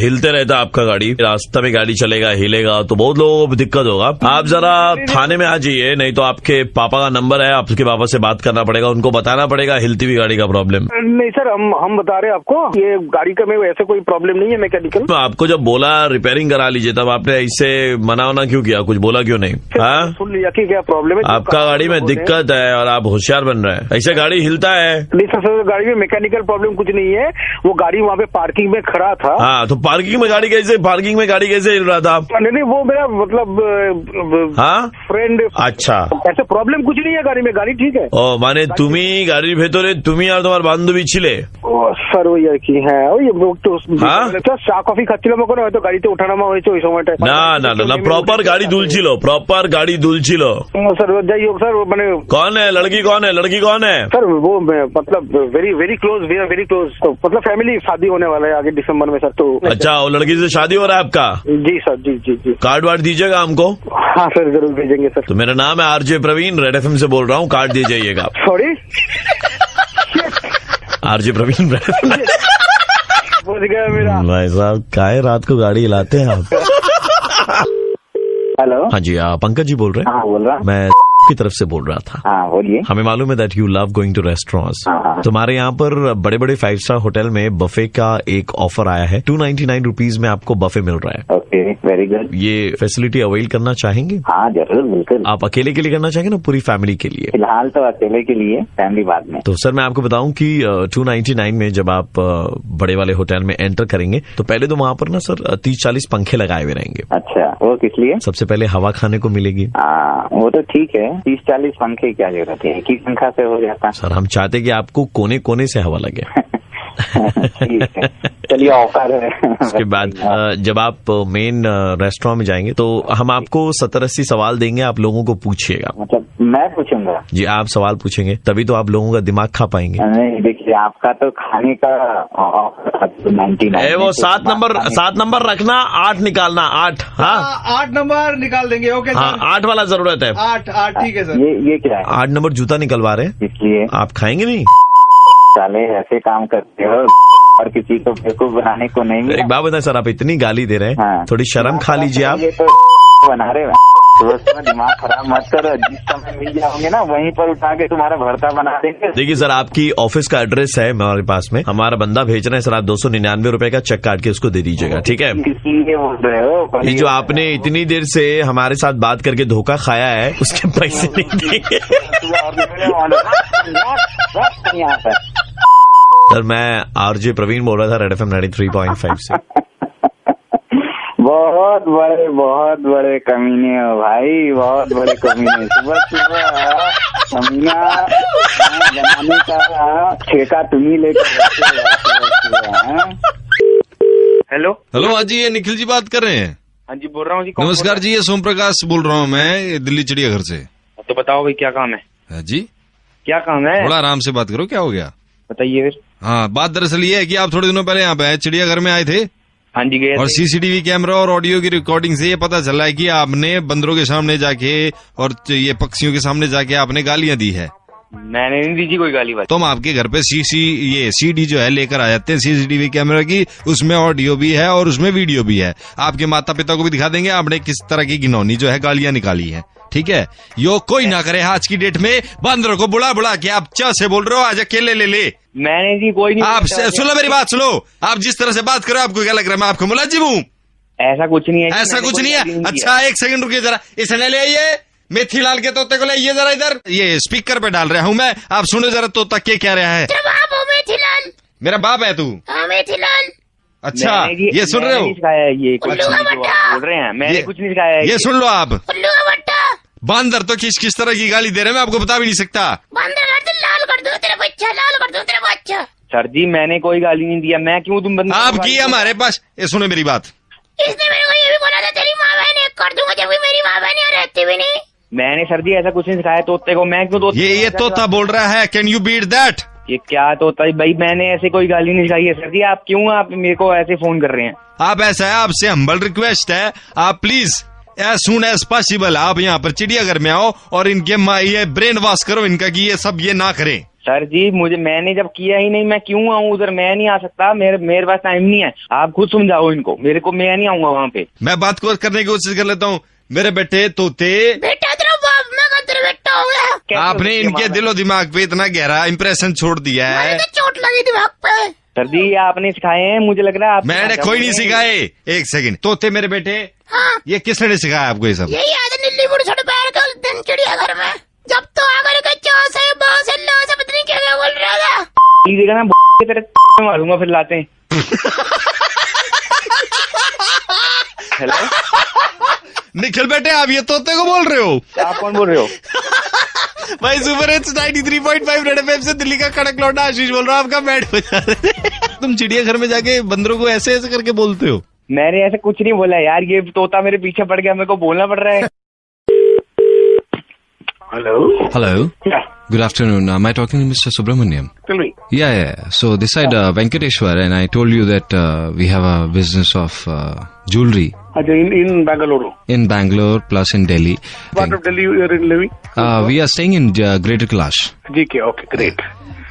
हिलते रहता आपका गाड़ी। रास्ता में गाड़ी चलेगा हिलेगा तो बहुत लोगों को दिक्कत होगा। आप जरा थाने में आ जाइए नहीं तो आपके पापा का नंबर है आपके पापा से बात करना पड़ेगा उनको बताना पड़ेगा हिलती हुई गाड़ी का प्रॉब्लम नहीं सर हम हम बता रहे हैं आपको ये गाड़ी का में ऐसे कोई प्रॉब्लम नहीं है मैकेनिकल आपको जब बोला रिपेयरिंग करा लीजिए तब आपने ऐसे मना वना क्यों किया? कुछ बोला क्यों नहीं हाँ सुन लिया कि क्या प्रॉब्लम है जो आपका कार गाड़ी में बोल रहे हैं। दिक्कत है और आप होशियार बन रहे हैं ऐसे गाड़ी हिलता है नहीं सर सर गाड़ी में मैकेनिकल प्रॉब्लम कुछ नहीं है वो गाड़ी वहाँ पे पार्किंग में खड़ा था हाँ तो पार्किंग में गाड़ी कैसे पार्किंग में गाड़ी कैसे हिल रहा था नहीं नहीं वो मेरा मतलब हाँ फ्रेंड अच्छा ऐसे प्रॉब्लम कुछ नहीं है गाड़ी में गाड़ी ठीक है ও মানে তুমি গাড়ির ভেতরে তুমি আর তোমার বান্ধবী ছিলে ও স্যার ওই আর কি হ্যাঁ ওই একটু হ্যাঁ? চা কফি খাচ্ছিলাম ওখানে হয়তো গাড়িতে ওঠানামা হয়েছে ওই সময়টা না না না না প্রপার গাড়ি দুলছিল प्रॉपर गाड़ी दुलची लो। सर जाइए सर वो मैंने कौन है? लड़की कौन है? लड़की कौन है? सर वो मैं- मतलब very very close we are very close तो मतलब फैमिली शादी होने वाला है आगे दिसंबर में सर तो अच्छा वो लड़की से शादी हो रहा है आपका? जी सर जी जी जी। कार्ड वार्ड दीजिएगा हमको। हाँ सर ज़रूर भेजेंगे सर। तो मेरा नाम है आरजे प्रवीण रेड एफएम से बोल रहा हूँ कार्ड दे जाइएगा sorry RJ Praveen Red FM। पहुँच <laughs> गया मेरा। भाई साहब काहे रात को गाड़ी हिलाते हैं आप? <laughs> हेलो हाँ जी आप पंकज जी बोल रहे हैं? हाँ बोल रहा मैं की तरफ़ से बोल रहा था। हाँ बोलिए। हमें मालूम है that you love going to restaurants. तुम्हारे यहाँ पर बड़े बड़े फाइव स्टार होटल में बफे का एक ऑफ़र आया है। टू नाइन्टी नाइन रुपीज़ में आपको बफे मिल रहा है। ओके वेरी गुड ये फैसिलिटी अवेल करना चाहेंगे? हाँ ज़रूर बिल्कुल। आप अकेले के लिए करना चाहेंगे ना पूरी फैमिली के लिए? फ़िलहाल तो अकेले के लिए फैमिली बाद में। तो सर मैं आपको बताऊँ कि टू नाइन्टी नाइन में जब आप बड़े वाले होटल में एंटर करेंगे तो पहले तो वहाँ पर ना सर तीस चालीस पंखे लगाए हुए रहेंगे। अच्छा वो किस लिए? सबसे पहले हवा खाने को मिलेगी। हाँ वो तो ठीक है। तीस चालीस पंखे क्या ज़रूरत है? एक ही पंखा से हो जाता। सर हम चाहते कि आपको कोने कोने से हवा लगे। चलिए ऑफ़र है। उसके बाद <laughs> जब आप मेन रेस्टोरेंट में जाएँगे तो हम आपको सत्तर अस्सी सवाल देंगे आप लोगों को पूछिएगा। मतलब मैं पूछूँगा। जी आप सवाल पूछेंगे तभी तो आप लोगों का दिमाग खा पाएँगे। नहीं देखिए आपका तो खाने का नाइन्टी वो सात नंबर सात नंबर रखना आठ निकालना आठ हाँ? हाँ, आठ नंबर निकाल देंगे ओके हाँ सर। आठ वाला ज़रूरत है। आठ आठ ठीक है सर। ये ये क्या है? आठ नंबर जूता निकलवा रहे हैं। इसलिए। आप खाएँगे नहीं? साले ऐसे काम करते हो और किसी को बेवकूफ़ बनाने को नहीं एक बात बताए सर आप इतनी गाली दे रहे हैं हाँ। थोड़ी शर्म खा लीजिए आप। ये तो बना रहे हो। तो दिमाग खराब मत करो। जिस समय मिल जाओगे ना वहीं पर उठा के तुम्हारा भरता बना देंगे। देखिए सर आपकी ऑफ़िस का एड्रेस है हमारे पास में। हमारा बंदा भेज रहे हैं सर आप दो सौ निन्यानवे रूपए का चेक काट के उसको दे दीजिएगा ठीक है? इसलिए बोल रहे हो ये जो आपने इतनी देर से हमारे साथ बात करके धोखा खाया है उसके पैसे नहीं <laughs> सर मैं आरजे प्रवीण बोल रहा था Red F M ninety three point five से। बहुत बड़े बहुत बड़े कमीने हो भाई बहुत बड़े कमीने। <laughs> सुबह सुबह कमीना बनाने का ठेका तुम ही लेकर? हेलो हेलो हाँ जी ये निखिल जी बात कर रहे हैं। हाँ जी बोल रहा हूँ जी नमस्कार जी ये सोम प्रकाश बोल रहा हूँ मैं दिल्ली चिड़ियाघर से। है? तो बताओ भाई क्या काम है? हाँ जी। क्या काम है? थोड़ा आराम से बात करो क्या हो गया? बताइए फिर। हाँ बात दरअसल ये है कि आप थोड़े दिनों पहले यहाँ पे चिड़ियाघर में आए थे। हाँ जी गए और सीसीटीवी कैमरा और ऑडियो की रिकॉर्डिंग से ये पता चला है कि आपने बंदरों के सामने जाके और ये पक्षियों के सामने जाके आपने गालियाँ दी है। मैंने नहीं दी जी कोई गाली बात तो हम आपके घर पे सीसी ये सीडी जो है लेकर आ जाते हैं सीसीटीवी कैमरा की। उसमें ऑडियो भी है और उसमें वीडियो भी है। आपके माता पिता को भी दिखा देंगे आपने किस तरह की घिनौनी जो है गालियाँ निकाली है। ठीक है? यो कोई ना करे आज की डेट में बंदरों को बुला बुला के आप चा से बोल रहे हो आज अकेले ले ले। मैंने जी कोई नहीं आप सुनो मेरी बात सुनो। आप जिस तरह से बात करो आपको क्या लग रहा है मैं आपको मुलाजिम हूँ? ऐसा कुछ नहीं है ऐसा कुछ नहीं है? अच्छा एक सेकंड रुकिए जरा। इसने ले आइए। मेथी लाल के तोते को ले आइए जरा इधर। ये स्पीकर पे डाल रहा हूँ मैं। आप सुनो जरा तोता के क्या रहा है? मेरा बाप है तू? अच्छा मैंने जी- ये सुन रहे हो? ये कुछ अच्छा। नहीं बोल रहे हैं। मैंने कुछ नहीं सिखाया ये सुन लो आप। बांदर तो किस किस तरह की गाली दे रहे हैं मैं आपको बता भी नहीं सकता। बंदर कर लाल कर दो तेरे बच्चा लाल कर दो तेरे बच्चा। सर जी मैंने कोई गाली नहीं दिया मैं क्यों तुम बंद आप की हमारे पास ये सुनो मेरी बात। इसने मेरे को ये भी बोला था तेरी माँ बहन कर दूँगा जब भी मेरी माँ बहन रहती भी नहीं। मैंने सर जी ऐसा कुछ नहीं सिखाया तोते को मैं क्यों तोते ये ये तोता बोल रहा है कैन यू बीट दैट ये क्या तोता भाई मैंने ऐसे कोई गाली नहीं सिखाई है सर जी आप क्यों आप मेरे को ऐसे फ़ोन कर रहे हैं? आप ऐसा है आपसे हम्बल रिक्वेस्ट है आप please as soon as possible आप यहाँ पर चिड़ियाघर में आओ और इनके मा- ये ब्रेन वॉश करो इनका कि ये सब ये ना करें। सर जी मुझे मैंने जब किया ही नहीं मैं क्यों आऊँ उधर? मैं नहीं आ सकता। मेरे मेरे पास टाइम नहीं है। आप खुद समझाओ इनको। मेरे को मैं नहीं आऊँगा वहाँ पे। मैं बात को करने की कोशिश कर लेता हूँ। मेरे बेटे तोते। आपने इनके दिलो दिमाग पे इतना गहरा इम्प्रेशन छोड़ दिया है। सर जी आपने सिखाए हैं मुझे लग रहा है आप मैंने कोई नहीं सिखाए। एक सेकंड। तोते मेरे बेटे हाँ। ये किसने नहीं सिखाया आपको ये सब? यही आज नीली बुढ़ी छोड़ पैर का दिन चिड़िया घर में। जब तो आकर के चौ से बा से लो से पता नहीं क्या क्या बोल रहा था। ये देखा ना <laughs> तेरे <laughs> मारूँगा फिर लाते हैं। <laughs> हेलो निखिल बेटे आप ये तोते को बोल रहे हो आप कौन बोल रहे हो भाई सुपर हिट्स 93.5 रेड एफएम से दिल्ली का कड़क लौटा आशीष बोल रहा हूँ आपका बैट बजा रहे तुम चिड़ियाघर में जाके बंदरों को ऐसे ऐसे करके बोलते हो मैंने ऐसे कुछ नहीं बोला यार ये तोता मेरे पीछे पड़ गया मेरे को बोलना पड़ रहा है Hello. Hello. Yeah. Good afternoon. Am I talking to Mr. Subramaniam? Tell me. Yeah, yeah. So this side uh, Venkateshwar, and I told you that uh, we have a business of uh, jewelry in, in Bangalore. in Bangalore plus in Delhi. Part of Delhi you are in living? Uh, we are staying in uh, Greater Kailash. GK, okay, great.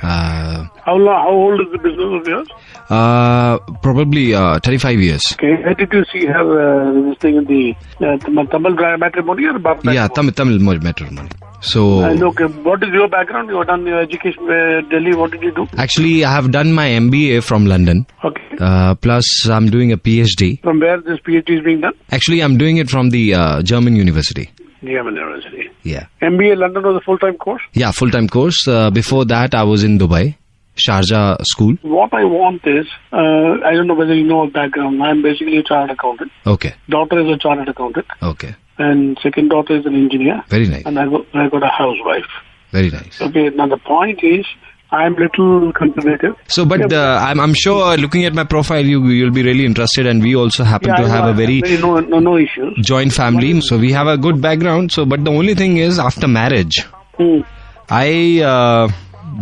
Uh, How long, how old is the business of yours? uh, probably uh, 35 years. Okay, where did you see her, uh, this thing in the uh, Tamil matrimony or Bab Yeah, Tamil, Tamil matrimony. So And okay, what is your background? You have done your education in Delhi, what did you do? actually, I have done my MBA from London. Okay. Uh, plus, I'm doing a PhD. From where this PhD is being done? Actually, I'm doing it from the uh, German University. German University. Yeah. MBA London was a full-time course? Yeah, full time course. Uh, before that, I was in Dubai, Sharjah school. What I want is, uh, I don't know whether you know our background. I'm basically a chartered accountant. Okay, Daughter is a chartered accountant. okay. And second daughter is an engineer. Very nice. And I got, I got a housewife. Very nice. Okay, now the point is, I'm little conservative. So, but uh, I'm, I'm sure uh, looking at my profile, you you'll be really interested, and we also happen Yeah, to have know, a very very no, no, no issues. joint family. So we have a good background. So, but the only thing is after marriage, Hmm. I uh,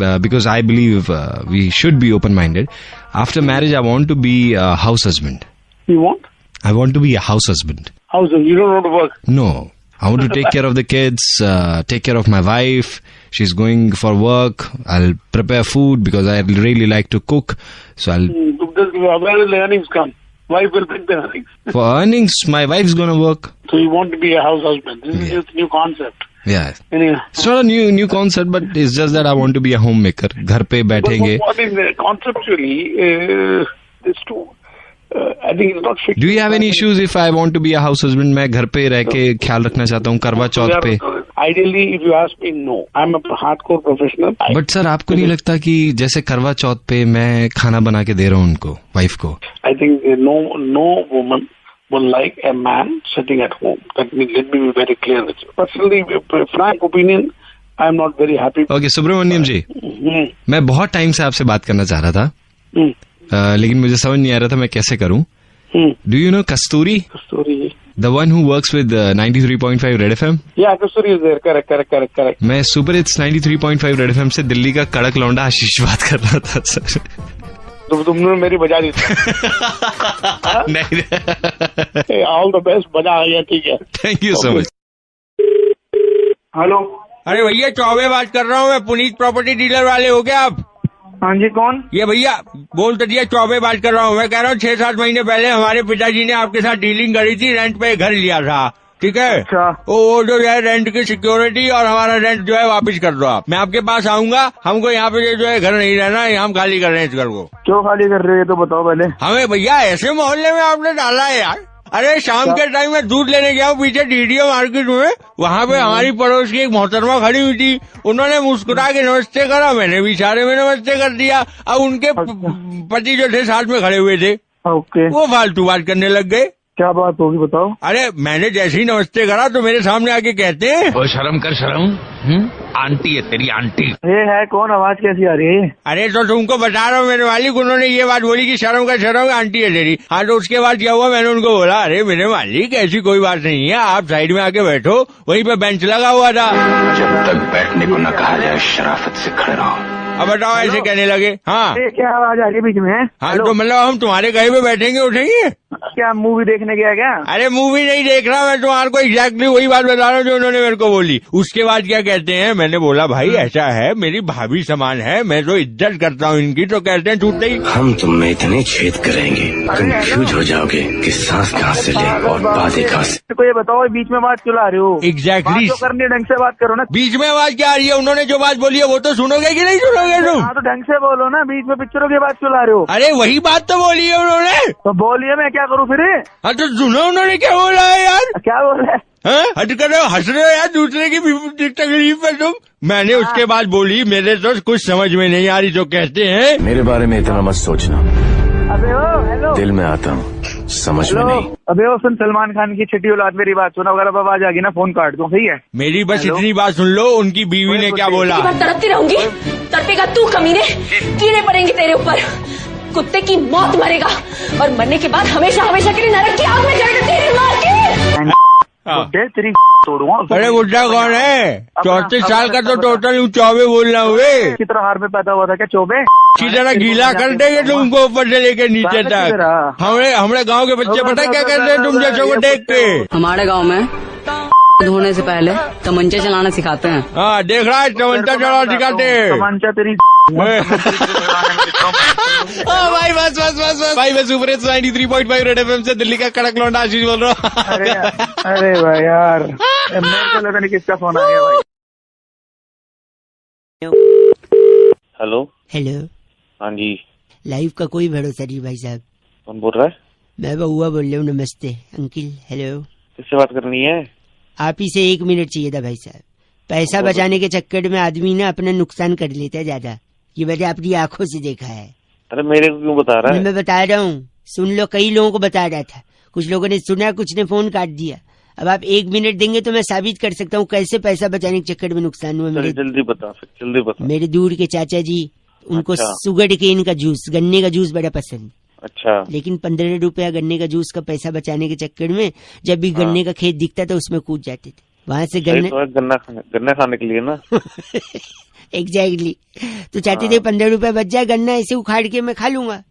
uh, because I believe uh, we should be open-minded. After marriage, I want to be a house husband. You want? I want to be a house husband. How's it? You don't want to work. No. I want to take care of the kids, uh, take care of my wife. She's going for work. I'll prepare food because I really like to cook. So I'll, Hmm, This, where will the earnings come? Wife will pick the earnings. <laughs> for earnings, my wife's gonna work. So you want to be a house husband. This is just a new concept. Yeah. Anyway. It's not a new, new concept, but it's just that I want to be a homemaker. घर पे But बैठेंगे. what is uh, conceptually, uh, it's too, uh, fit. Do you have any issues if I want to be a house मैं घर पे रह के ख्याल रखना चाहता हूँ करवा चौथ पे. Ideally, if you ask me, no. I'm a hardcore professional. I, but sir आपको नहीं लगता कि जैसे करवा चौथ पे मैं खाना बना के दे रहा हूँ उनको वाइफ को I think uh, no, no woman will like a man sitting at home. Let me, let me be very clear with you. Personally, uh, frank opinion, I'm not very happy. Okay Subramaniam ji Hmm. मैं बहुत टाइम से आपसे बात करना चाह रहा था Hmm. अ, लेकिन मुझे समझ नहीं आ रहा था मैं कैसे करूँ. Do you know Kasturi. The one who works with 93.5 Red FM Yeah, the story is there. Correct, correct, correct, correct. मैं सुपर हिट्स 93.5 रेड एफएम से दिल्ली का कड़क लौंडा आशीष बात कर रहा था सर तुम तुमने मेरी बजा दी <laughs> नहीं। ऑल द बेस्ट बजा आ गया ठीक है। Thank you so much hello अरे भैया चौबे बात कर रहा हूँ मैं पुनीत प्रॉपर्टी डीलर वाले हो क्या आप? हाँ जी कौन? ये भैया बोल तो दिया चौबे बात कर रहा हूँ मैं कह रहा हूँ छह सात महीने पहले हमारे पिताजी ने आपके साथ डीलिंग करी थी रेंट पे घर लिया था ठीक है? अच्छा। वो वो जो है रेंट की सिक्योरिटी और हमारा रेंट जो है वापस कर दो आप। मैं आपके पास आऊँगा हमको यहाँ पे जो है घर नहीं रहना है हम खाली कर रहे हैं इस घर को। क्यों खाली कर रहे हो तो बताओ पहले। हमें भैया ऐसे मोहल्ले में आपने डाला है यार। अरे शाम के टाइम में दूध लेने गया हूँ पीछे डीडीओ मार्केट में। वहाँ पे हमारी पड़ोस की एक मोहतरमा खड़ी हुई थी। उन्होंने मुस्कुरा के नमस्ते करा। मैंने भी इशारे में नमस्ते कर दिया। अब उनके प- पति जो थे साथ में खड़े हुए थे। ओके। वो फालतू बात करने लग गए। क्या बात होगी बताओ? अरे मैंने जैसे ही नमस्ते करा तो मेरे सामने आके कहते हैं। ओ शर्म कर शर्म। आंटी है तेरी आंटी। ये है कौन? आवाज़ कैसी आ रही है? अरे तो तुमको बता रहा हूँ मेरे मालिक उन्होंने ये बात बोली कि शर्म का शर्म आंटी है तेरी। हाँ तो उसके बाद क्या हुआ? मैंने उनको बोला अरे मेरे मालिक ऐसी कोई बात नहीं है। आप साइड में आके बैठो वहीं पे बेंच लगा हुआ था। जब तक बैठने को न कहा जाए शराफत से खड़े रहो। अब बताओ ऐसे कहने लगे। हाँ। क्या आवाज़ आ रही है बीच में? हाँ तो मतलब हम तुम्हारे कहीं पे बैठेंगे उठेंगे? क्या मूवी देखने गया क्या? अरे मूवी नहीं देख रहा मैं तुम्हारे को एग्जैक्टली वही बात बता रहा हूँ जो उन्होंने मेरे को बोली। उसके बाद क्या कहते हैं मैंने बोला भाई ऐसा है मेरी भाभी समान है मैं तो इज़्ज़त करता हूँ इनकी तो कहते हैं छूटते ही हम तुम में इतने छेद करेंगे। कंफ्यूज हो जाओगे कि सांस कहाँ से ले और बातें कहाँ से। को ये बताओ बीच में बात क्यों ला रहे हो? एग्जैक्टली तो ढंग से बात करो ना। बीच में आवाज़ क्या आ रही है? उन्होंने जो बात बोली है वो तो सुनोगे की नहीं सुनोगे तुम? हाँ तो ढंग से बोलो ना बीच में पिक्चरों की बात क्यों ला रहे हो? अरे वही बात तो बोली है उन्होंने। तो बोलिए मैं क्या करूँ फिर? हाँ तो सुनो उन्होंने क्या बोला है यार? क्या बोला रहे हैं हाँ? हट कर हंस रहे हो यार दूसरे की भी- तकलीफ़ है तुम। मैंने उसके बाद बोली मेरे तो कुछ समझ में नहीं आ रही जो कहते हैं। मेरे बारे में इतना मत सोचना। अबे ओ हेलो दिल में आता हूँ समझ में नहीं। अबे ओ सुन सलमान खान की छठी औलाद मेरी बात सुना अगर अब आवाज़ आ गई ना फ़ोन काट दो सही है? मेरी बस इतनी बात सुन लो उनकी बीवी ने क्या बोला? तड़पती रहूँगी। तड़पेगा तू कमीने। कीड़े पड़ेंगे तेरे ऊपर। कुत्ते की मौत मरेगा। और मरने के बाद हमेशा हमेशा के लिए नरक की आग में जलेगा तेरी माँ की। तेरी तोड़ूँगा अरे बुढ़ा कौन है? चौतीस साल का तो टोटल हूँ चौबे बोलना हुए। हार में पैदा हुआ था क्या चौबे? की तरह गीला कर देंगे तुमको ऊपर से लेके नीचे तक। हमारे हमारे गाँव के बच्चे पता क्या करते हैं तुम जैसों को देख के? हमारे गाँव में धोने से पहले तमंचे चलाना सिखाते हैं। हाँ देख रहा है चमंचा चढ़ा दिखाते तमंचा तेरी हाँ भाई बस बस बस बस भाई मैं सुपर हिट्स 93.5 रेड एफएम से दिल्ली का कड़क लौंडा आशीष बोल रहा हूँ अरे अरे भाई यार मेरे को नहीं किसका फ़ोन आ गया भाई हेलो। हेलो। हाँ जी। लाइव का कोई भरोसा नहीं भाई साहब। कौन बोल रहा है? मैं बउआ बोल रहा हूँ नमस्ते अंकिल हेलो। किससे बात करनी है? आप ही से एक मिनट चाहिए था भाई साहब। पैसा बचाने के चक्कर में आदमी ना अपना नुकसान कर लेता है ज़्यादा। ये मैंने अपनी आँखों से देखा है। अरे मेरे को क्यों बता रहा है? मैं बता रहा हूँ। सुन लो कई लोगों को बता रहा था। कुछ लोगों ने सुना कुछ ने फ़ोन काट दिया। अब आप एक मिनट देंगे तो मैं साबित कर सकता हूँ कैसे पैसा बचाने के चक्कर में नुकसान हुआ मेरे जल्दी बता फिर जल्दी बता। मेरे दूर के चाचा जी उनको अच्छा। सुगर केन का जूस गन्ने का जूस बड़ा पसंद। अच्छा। लेकिन पंद्रह रुपया गन्ने का जूस का पैसा बचाने के चक्कर में जब भी हाँ। गन्ने का खेत दिखता था उसमें कूद जाते थे। वहाँ से गन्ने तो गन्ना गन्ना खाने के लिए ना। <laughs> एग्जैक्टली तो चाहते थे पंद्रह रुपया बच जाए गन्ना ऐसे उखाड़ के मैं खा लूँगा।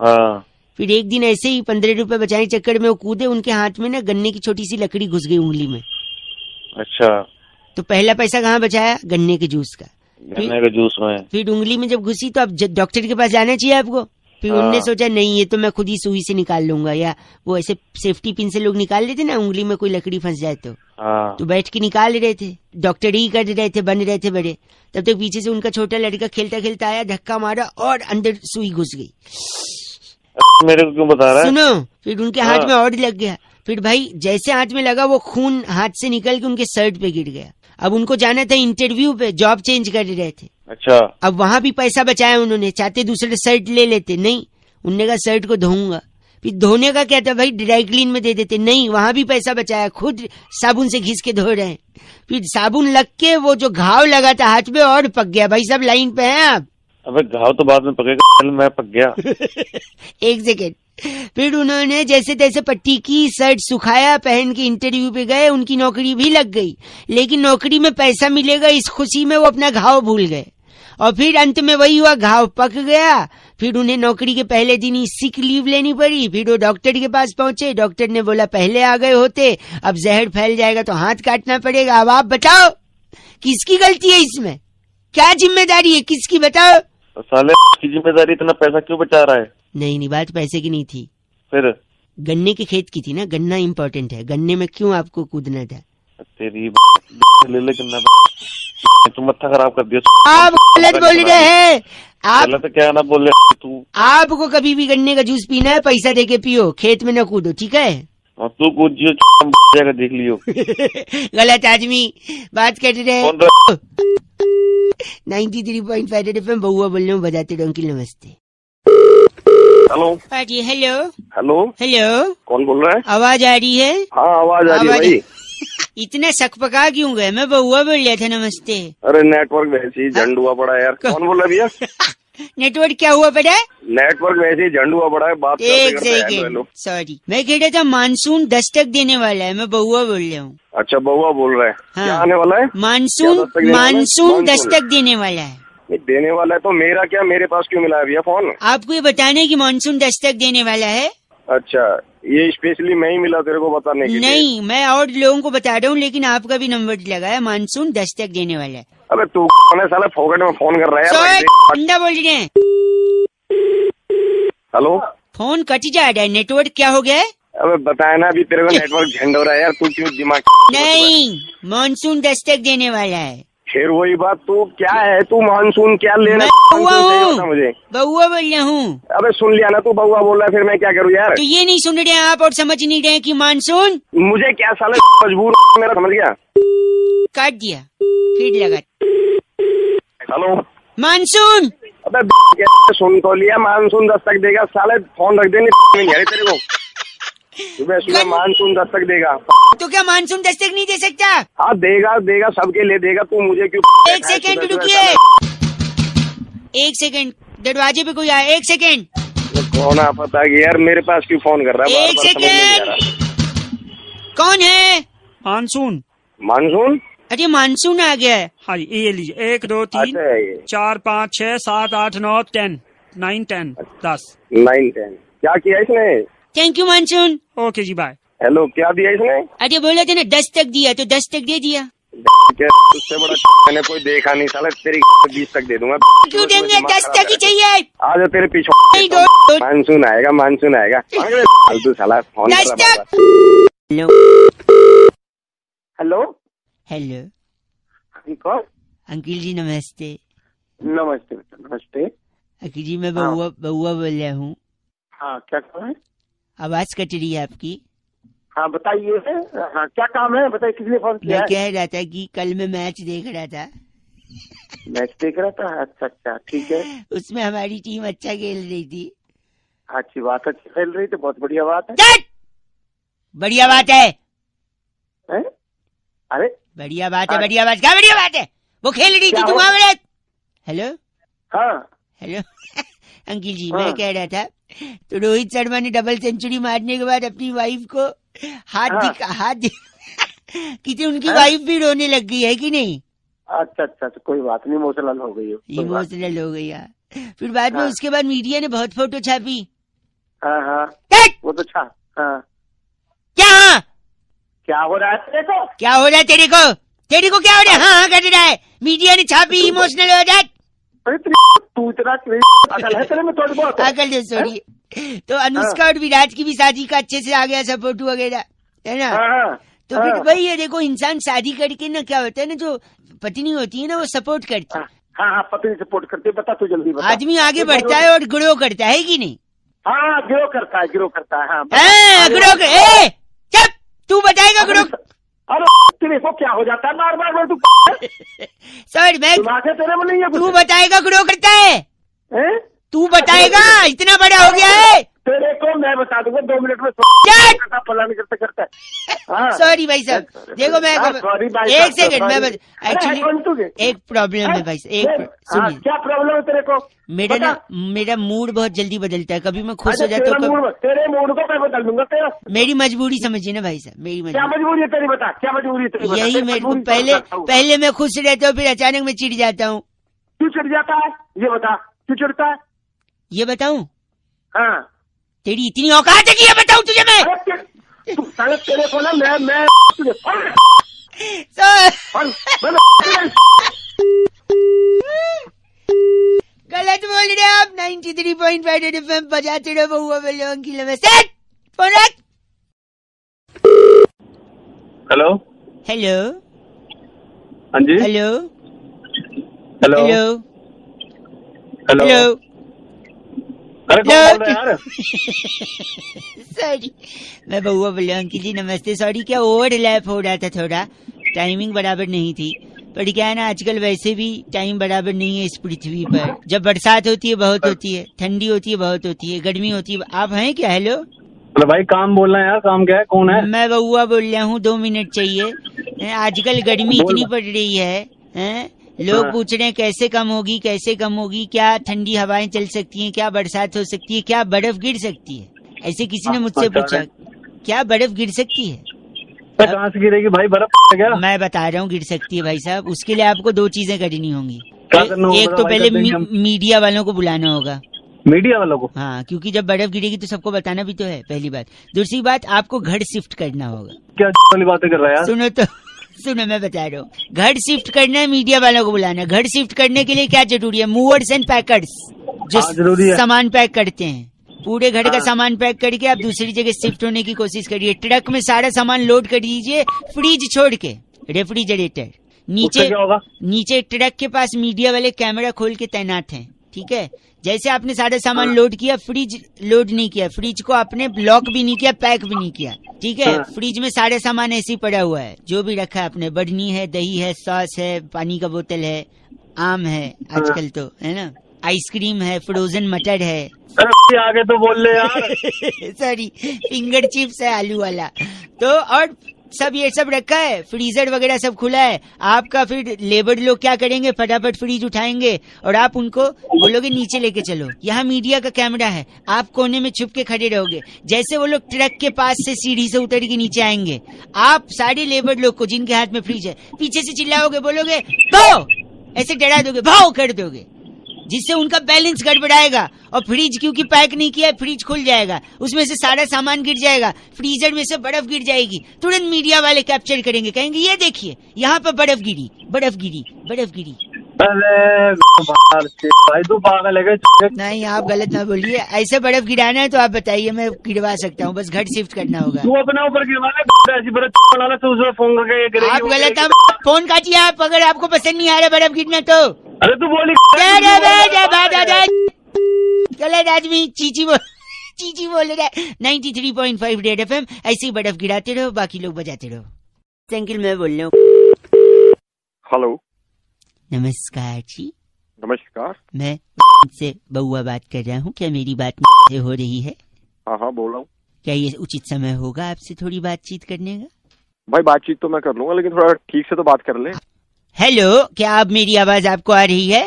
हाँ। फिर एक दिन ऐसे ही पंद्रह रुपए बचाने चक्कर में वो कूदे उनके हाथ में ना गन्ने की छोटी सी लकड़ी घुस गई उंगली में। अच्छा। तो पहला पैसा कहाँ बचाया? गन्ने के जूस का। गन्ने के जूस में। फिर उंगली में जब घुसी तो अब डॉक्टर के पास जाना चाहिए आपको। फिर हाँ। उनने सोचा नहीं ये तो मैं खुद ही सुई से निकाल लूँगा। या वो ऐसे सेफ्टी पिन से लोग निकाल लेते ना उंगली में कोई लकड़ी फंस जाए तो। हाँ तो बैठ के निकाल रहे थे। डॉक्टर ही कर रहे थे बन रहे थे बड़े। तब तक तो पीछे से उनका छोटा लड़का खेलता खेलता आया धक्का मारा और अंदर सुई घुस गई। मेरे को क्यों बता रहा है? सुनो फिर उनके हाथ हाँ। में और लग गया। फिर भाई जैसे हाथ में लगा वो खून हाथ से निकल के उनके शर्ट पे गिर गया। अब उनको जाना था इंटरव्यू पे जॉब चेंज कर रहे थे। अच्छा। अब वहाँ भी पैसा बचाया उन्होंने चाहते दूसरे शर्ट ले लेते। नहीं उनने कहा शर्ट को धोऊँगा। फिर धोने का क्या था भाई? ड्राई क्लीन में दे देते। नहीं वहाँ भी पैसा बचाया। खुद साबुन से घिस के धो रहे हैं। फिर साबुन लग के वो जो घाव लगा था हाथ में और पक गया। भाई सब लाइन पे हैं आप? अबे घाव तो बाद में पकेगा मैं पक गया। <laughs> एक सेकेंड फिर उन्होंने जैसे तैसे पट्टी की शर्ट सुखाया पहन के इंटरव्यू पे गए उनकी नौकरी भी लग गई। लेकिन नौकरी में पैसा मिलेगा इस खुशी में वो अपना घाव भूल गए। और फिर अंत में वही हुआ घाव पक गया। फिर उन्हें नौकरी के पहले दिन ही सिक लीव लेनी पड़ी। फिर वो डॉक्टर के पास पहुँचे। डॉक्टर ने बोला पहले आ गए होते अब जहर फैल जाएगा तो हाथ काटना पड़ेगा। अब आप बताओ किसकी गलती है इसमें? क्या ज़िम्मेदारी है? किसकी बताओ? साले की ज़िम्मेदारी इतना पैसा क्यों बचा रहा है? नहीं नहीं बात पैसे की नहीं थी। फिर? गन्ने के खेत की थी ना गन्ना इम्पोर्टेंट है। गन्ने में क्यों आपको कूदना था? तेरी ले ले गन्ना तू मत्था खराब कर दिया। आप गलत बोल रहे हैं। आप गलत क्या ना बोल रहे तू। आपको कभी भी गन्ने का जूस पीना है पैसा दे के पियो खेत में न कूदो ठीक है? और तू कूद जियो देख लियो। <laughs> गलत आदमी बात कर रहे ninety three point five F M Bauaa बोल रहा हूँ बजाते रहो अंकिल नमस्ते। हेलो। हाँ जी हेलो। हेलो। हेलो। कौन बोल रहा है? आवाज़ आ रही है? हाँ आवाज़ आ रही है भाई। इतना सकपका क्यों गए? मैं बहुआ बोल रहा था नमस्ते। अरे नेटवर्क वैसे ही झंड हुआ पड़ा है यार। कौन? बोल रहा भैया? <laughs> नेटवर्क क्या हुआ पड़ा है? नेटवर्क वैसे ही झंड हुआ पड़ा है बात एक सेकेंड सॉरी मैं कह रहा था मानसून दस्तक देने वाला है मैं बहुआ बोल रहा हूँ। अच्छा बउआ बोल रहा है। हाँ। क्या आने वाला है? मानसून मानसून दस्तक देने वाला है। देने वाला है तो मेरा क्या मेरे पास क्यों मिला है भैया? फ़ोन। आपको ये बताने कि मानसून दस्तक देने वाला है? अच्छा ये स्पेशली मैं ही मिला तेरे को बताने के नहीं लिए? नहीं मैं और लोगों को बता रहा हूँ लेकिन आपका भी नंबर लगा है मानसून दस्तक देने वाला है। अबे तू है साला फोकट में फ़ोन कर रहा है बंदा बोल रहे हैं। हेलो? फ़ोन कट जा रहा है नेटवर्क क्या हो गया है? अबे बताया ना अभी तेरे को नेटवर्क झंड हो रहा है यार तू क्यों दिमाग नहीं मानसून दस्तक देने वाला है। फिर वही बात तू क्या है? तू मानसून क्या लेना मुझे बउआ बोल रहा हूँ। अबे सुन लिया ना तू बउआ बोल रहा है फिर मैं क्या करूँ यार? तो ये नहीं सुन रहे आप और समझ नहीं रहे कि मानसून? मुझे क्या साला मजबूर मेरा समझ गया? काट दिया। फिर लगा हेलो? मानसून? अबे सुन तो लिया? मानसून दस्तक देगा साले फ़ोन रख देने। तेरे को। सुबह सुबह मानसून दस्तक देगा? तो क्या मानसून दस्तक नहीं दे सकता? हाँ देगा देगा सबके लिए देगा तू मुझे क्यों एक सेकेंड रुकिए। एक सेकेंड दरवाजे पे कोई आया एक सेकेंड कौन आ पता कि यार मेरे पास क्यों फ़ोन कर रहा है? एक रहा। कौन है? मानसून। मानसून? अरे मानसून आ गया है। हाँ जी ये लीजिए। एक दो तीन अच्छा चार पाँच छह सात आठ नौ टेन। नाइन टेन दस। Nine ten. क्या किया इसने? थैंक यू मानसून ओके जी बाय हेलो क्या दिया इसने? अरे बोला था ना दस तक दिया तो दस तक दे दिया। उससे बड़ा मैंने कोई देखा नहीं साला तेरी बीस तक दे दूँगा। क्यों देंगे? दस तक ही चाहिए। आ जाओ तेरे पीछे मानसून आएगा मानसून आएगा। फालतू साला फ़ोन रहा हेलो। हेलो। हेलो। कौन? अंकिल जी नमस्ते। नमस्ते नमस्ते। अंकिल जी मैं बउआ बउआ बोल रहा हूँ। हाँ क्या काम है? आवाज़ कट रही है आपकी। हाँ बताइए। हाँ क्या काम है? बताइए किसने फ़ोन किया मैं है? कह रहा था कि कल मैं मैच देख रहा था। मैच देख रहा था? अच्छा अच्छा ठीक है। उसमें हमारी टीम अच्छा खेल रही थी। अच्छी बात अच्छी खेल रही थी बहुत बढ़िया बात है। बढ़िया बात है। हैं? अरे बढ़िया बात है बढ़िया बात क्या बढ़िया बात है? वो खेल रही थी तुम हो- हेलो हाँ। हेलो <laughs> अंकिल जी हाँ। मैं कह रहा था तो रोहित शर्मा ने डबल सेंचुरी मारने के बाद अपनी वाइफ को हाथ हाँ। दिखा हाथ दि- <laughs> किसी उनकी हाँ। वाइफ भी रोने लग गई है कि नहीं? अच्छा अच्छा तो कोई बात नहीं इमोशनल हो गई हो इमोशनल हो गई यार फिर बाद हाँ। में हाँ। उसके बाद मीडिया ने बहुत फ़ोटो छापी। हाँ हाँ। वो तो अच्छा हाँ। क्या हाँ? क्या हो रहा है तेरे को? क्या हो रहा है तेरे को? तेरे को क्या हो रहा है? हाँ। हाँ कर रहा है। मीडिया ने छापी <laughs> इमोशनल हो जाए <laughs> तू इतना अकल <laughs> है तेरे में थोड़ी बहुत अकल है सॉरी तो अनुष्का और विराट की भी शादी का अच्छे से आ गया सब फ़ोटो वगैरह है ना? हाँ, तो फिर हाँ। वही है देखो इंसान शादी करके ना क्या होता है ना जो पत्नी होती है ना वो सपोर्ट करती है। हाँ हाँ पत्नी सपोर्ट करते बता तू जल्दी बता। आदमी आगे बढ़ता है और ग्रो करता है कि नहीं? हाँ ग्रो करता है ग्रो करता है हाँ हाँ, ग्रो कर, ए, चुप! तू बताएगा ग्रो अरे तेरे को क्या हो जाता है? बार बार तू। सर मैं तेरे में नहीं है तू बताएगा ग्रो करता है। हैं? तू बताएगा इतना बड़ा हो गया है। तेरे को मैं बता दूँगा दो मिनट में करता पलान करते करते हाँ। सॉरी भाई साहब। देखो मैं हाँ, भाई एक सेकंड मैं। एक्चुअली? एक प्रॉब्लम है भाई हाँ, एक सुनिए। क्या प्रॉब्लम है तेरे को? मेरा ना मेरा मूड बहुत जल्दी बदलता है। कभी मैं खुश हो जाता हूँ तेरे मूड को मैं बदल दूँगा तेरा मेरी मजबूरी समझिए ना भाई साहब मेरी क्या मजबूरी। मजबूरी है तेरी बता। क्या मजबूरी है तेरी यही मेरे को पहले पहले मैं खुश रहता हूँ फिर अचानक मैं चिढ़ जाता हूँ। क्यों चिढ़ जाता है? ये बता। क्यों चिढ़ता है? ये बताऊँ? हाँ। तेरी इतनी औकात है कि ये बताऊँ तुझे मैं? तू साले तेरे को ना मैं मैं तुझे गलत बोल रहे आप। 93.5 एफएम बजाते रहो बहुआ बोलो अंकिल नमस्ते। फ़ोन रख। हेलो हेलो हाँ जी। Hello hello hello hello hello अरे कौन बोल रहा है यार। सॉरी <laughs> मैं बहुआ बोल रहा हूँ जी नमस्ते। सॉरी क्या ओवरलैप हो रहा था थोड़ा? टाइमिंग बराबर नहीं थी। पर क्या है ना आजकल वैसे भी टाइम बराबर नहीं है इस पृथ्वी पर। जब बरसात होती है बहुत होती है। ठंडी होती है बहुत होती है। गर्मी होती है। आप हैं क्या? हेलो अरे भाई काम बोलना है यार। काम क्या है? कौन है? मैं बउआ बोल रहा हूँ दो मिनट चाहिए। आजकल गर्मी इतनी पड़ रही है। हैं? लोग हाँ। पूछ रहे हैं कैसे कम होगी कैसे कम होगी क्या ठंडी हवाएँ चल सकती हैं क्या बरसात हो सकती है क्या बर्फ़ गिर सकती है? ऐसे किसी ने मुझसे अच्छा, पूछा क्या बर्फ़ गिर सकती है? कहाँ से गिरेगी भाई बर्फ़ क्या मैं बता रहा हूँ गिर सकती है भाई साहब। उसके लिए आपको दो चीज़ें करनी होंगी। एक तो पहले। मीडिया वालों को बुलाना होगा। मीडिया वालों को? हाँ क्योंकि जब बर्फ़ गिरेगी तो सबको बताना भी तो है पहली बात। दूसरी बात आपको घर शिफ्ट करना होगा। क्या वाली बातें कर रहा है सुनो तो सुनो मैं बता रहा हूँ। घर शिफ्ट करना है मीडिया वालों को बुलाना है। घर शिफ्ट करने के लिए क्या ज़रूरी है? मूवर्स एंड पैकर्स जो हाँ। सामान पैक करते हैं। पूरे घर का हाँ। सामान पैक करके आप दूसरी जगह शिफ्ट होने की कोशिश करिए। ट्रक में सारा सामान लोड कर दीजिए फ्रिज छोड़ के रेफ्रिजरेटर नीचे? नीचे ट्रक के पास मीडिया वाले कैमरा खोल के तैनात हैं ठीक है? जैसे आपने सारे सामान हाँ। लोड किया फ्रिज लोड नहीं किया फ्रिज को आपने लॉक भी नहीं किया पैक भी नहीं किया ठीक है हाँ। फ्रिज में सारे सामान ऐसे ही पड़ा हुआ है जो भी रखा है आपने बढ़नी है दही है सॉस है पानी का बोतल है आम है हाँ। आजकल तो है ना आइसक्रीम है फ्रोजन मटर है आगे तो बोल ले यार सॉरी फिंगर चिप्स है आलू वाला तो और सब ये सब रखा है फ्रीजर वगैरह सब खुला है। आपका फिर लेबर लोग क्या करेंगे? फटाफट फ्रीज उठाएँगे और आप उनको बोलोगे नीचे लेके चलो। यहाँ मीडिया का कैमरा है। आप कोने में छुप के खड़े रहोगे। जैसे वो लोग ट्रक के पास से सीढ़ी से उतर के नीचे आएँगे। आप सारे लेबर लोग को जिनके हाथ में फ्रीज है, पीछे से चिल्लाओगे, बोलोगे भाओ ऐसे डरा दोगे भाव कर दोगे। जिससे उनका बैलेंस गड़बड़ाएगा और फ्रिज क्योंकि पैक नहीं किया है, फ्रिज खुल जाएगा। उसमें से सारा सामान गिर जाएगा, फ्रीजर में से बर्फ़ गिर जाएगी। तुरंत मीडिया वाले कैप्चर करेंगे, कहेंगे, ये देखिए, यहाँ पर बर्फ़ गिरी बर्फ़ गिरी बर्फ़ गिरी अरे भाई तू पागल है नहीं आप गलत ना बोलिए। ऐसे बर्फ़ गिराना है तो आप बताइए मैं गिरवा सकता हूँ। बस घर शिफ्ट करना होगा। तू अपने ऊपर गिरवा ऐसी बर्फ़ तो उसमें फ़ोन करके आप गलत। फ़ोन काटिए आप अगर आपको पसंद नहीं आ रहा बर्फ़ गिरना तो। अरे तू बोली। गलत आदमी चीची बोल चीची बोल रहा है। 93.5 रेड एफएम ऐसे ही बर्फ़ गिराते रहो बाकी लोग बजाते रहो। अंकिल मैं बोल रहा हूँ। हेलो नमस्कार जी। नमस्कार। मैं से बउआ बात कर रहा हूँ। क्या मेरी बात से हो रही है? हाँ हाँ बोल रहा हूँ। क्या ये उचित समय होगा आपसे थोड़ी बातचीत करने का? भाई बातचीत तो मैं कर लूँगा लेकिन थोड़ा ठीक से तो बात कर ले। हेलो क्या आप मेरी आवाज़ आपको आ रही है?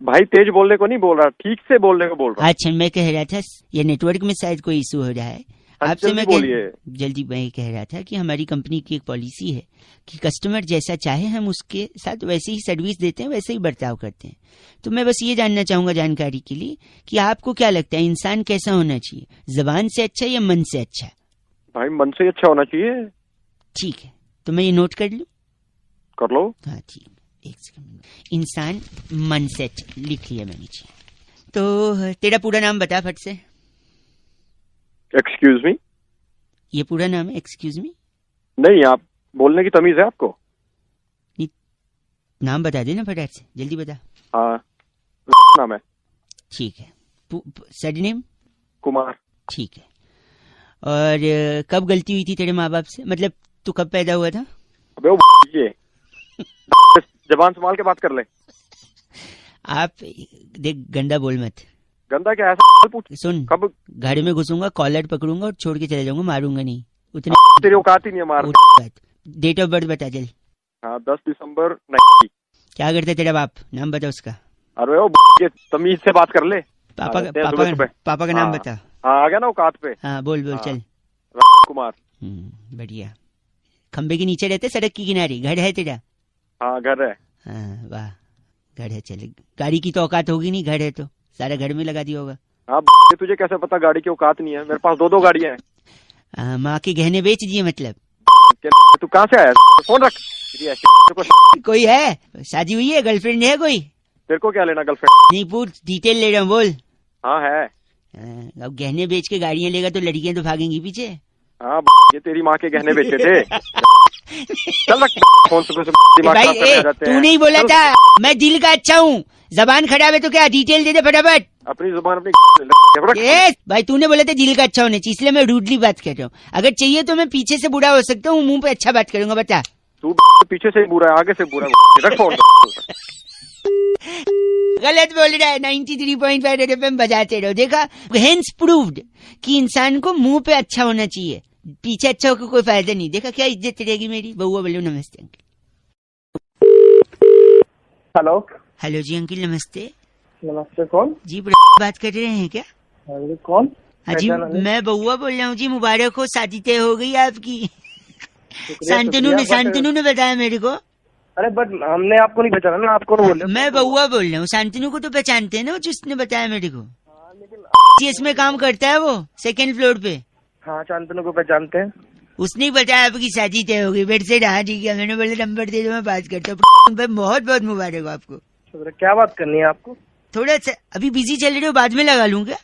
भाई तेज बोलने को नहीं बोल रहा ठीक से बोलने को बोल रहा अच्छा मैं कह रहा था ये नेटवर्क में शायद कोई इशू हो रहा है हाँ, आपसे मैं बोलिए। कह, जल्दी मैं कह रहा था कि हमारी कंपनी की एक पॉलिसी है कि कस्टमर जैसा चाहे हम उसके साथ वैसे ही सर्विस देते हैं वैसे ही बर्ताव करते हैं। तो मैं बस ये जानना चाहूँगा जानकारी के लिए कि आपको क्या लगता है इंसान कैसा होना चाहिए? जबान से अच्छा या मन से अच्छा? भाई मन से अच्छा होना चाहिए। ठीक है तो मैं ये नोट कर लू? कर लो। हाँ ठीक। एक सेकंड इंसान मन से अच्छा लिख लिया मैंने जी। तो तेरा पूरा नाम बता फट से। एक्सक्यूज मी ये पूरा नाम है एक्सक्यूज मी नहीं आप बोलने की तमीज है आपको? नाम बता देना फटाक से जल्दी बता। हाँ नाम है। ठीक है। सरनेम कुमार। ठीक है। और कब गलती हुई थी तेरे माँ बाप से? मतलब तू कब पैदा हुआ था? अबे वो <laughs> ये। <laughs> जबान संभाल के बात कर ले। आप देख गंदा बोल मत। गंदा क्या है? ऐसा पूछ। सुन कब घर में घुसूँगा कॉलर पकड़ूँगा और छोड़ के चले जाऊँगा मारूँगा नहीं। उतने तेरी औकात ही नहीं मार। डेट ऑफ़ बर्थ बता जल हाँ दस दिसंबर क्या करते तेरा बाप? नाम बता उसका। अरे वो तमीज से बात कर ले। पापा का पापा का पापा का नाम हाँ। बता। हाँ आ गया ना औकात पे। हाँ बोल बोल हाँ। चल। कुमार हम्म, बढ़िया। खम्बे के नीचे रहते सड़क की किनारे। घर है तेरा? हाँ घर है। हाँ वाह। घर है चले। गाड़ी की तो औकात होगी नहीं घर है तो। सारा घर में लगा दिया होगा। हाँ ये तुझे कैसे पता गाड़ी की औकात नहीं है? मेरे पास दो दो गाड़ियाँ हैं। हाँ, माँ के गहने बेच दिए मतलब। तू कहाँ से आया? फ़ोन रख। कोई है? शादी हुई है? गर्लफ्रेंड है कोई? तेरे को क्या लेना गर्लफ्रेंड नहीं पूछ डिटेल ले रहा हूँ बोल। हाँ है। हाँ, अब गहने बेच के गाड़ियाँ लेगा तो लड़कियाँ तो भागेंगी पीछे। हाँ ये तेरी माँ के गहने बेचे थे। <laughs> चल फ़ोन सुबह तू नहीं बोला था मैं दिल का अच्छा हूँ। जबान खराब है तो क्या डिटेल दे दे फटाफट। अपनी ज़ुबान अपनी। भाई तूने बोला था दिल का अच्छा होना चाहिए इसलिए मैं रूडली बात कर रहा हूँ। अगर चाहिए तो मैं पीछे से बुरा हो सकता हूँ मुँह पे अच्छा बात करूँगा बता। तू पीछे से बुरा है आगे से बुरा रख फ़ोन। गलत बोल रहा है नाइन्टी थ्री पॉइंट फाइव बजाते रहो। देखा हेंस प्रूव्ड कि इंसान को मुँह पे अच्छा होना चाहिए। पीछे अच्छा होकर कोई फ़ायदा नहीं। देखा क्या इज़्ज़त रहेगी मेरी? बउआ बोलो नमस्ते अंकल। हेलो। हेलो जी अंकिल नमस्ते। नमस्ते कौन? जी <laughs> बात कर रहे हैं क्या? हाँ कौन? हाँ जी मैं बउआ बोल रहा हूँ जी मुबारक हो शादी तय हो गई आपकी। शांतनु ने शांतनु ने बताया मेरे को। अरे बट हमने आपको नहीं पहचाना ना आप कौन बोल रहे मैं बउआ बोल रहा हूँ शांतनु को तो पहचानते हैं ना जिसने बताया मेरे को। सीएस इसमें काम करता है वो सेकंड फ्लोर पे। हो शांतनु को पहचानते हैं। उसने बताया आपकी शादी तय होगी बेट से हाँ ठीक है मैंने बोले नंबर दे दो मैं बात करता हूँ। बहुत बहुत मुबारक हो आपको। तो क्या बात करनी है आपको? थोड़ा सा अभी बिज़ी चल रहे हो? बाद में लगा लूँ क्या?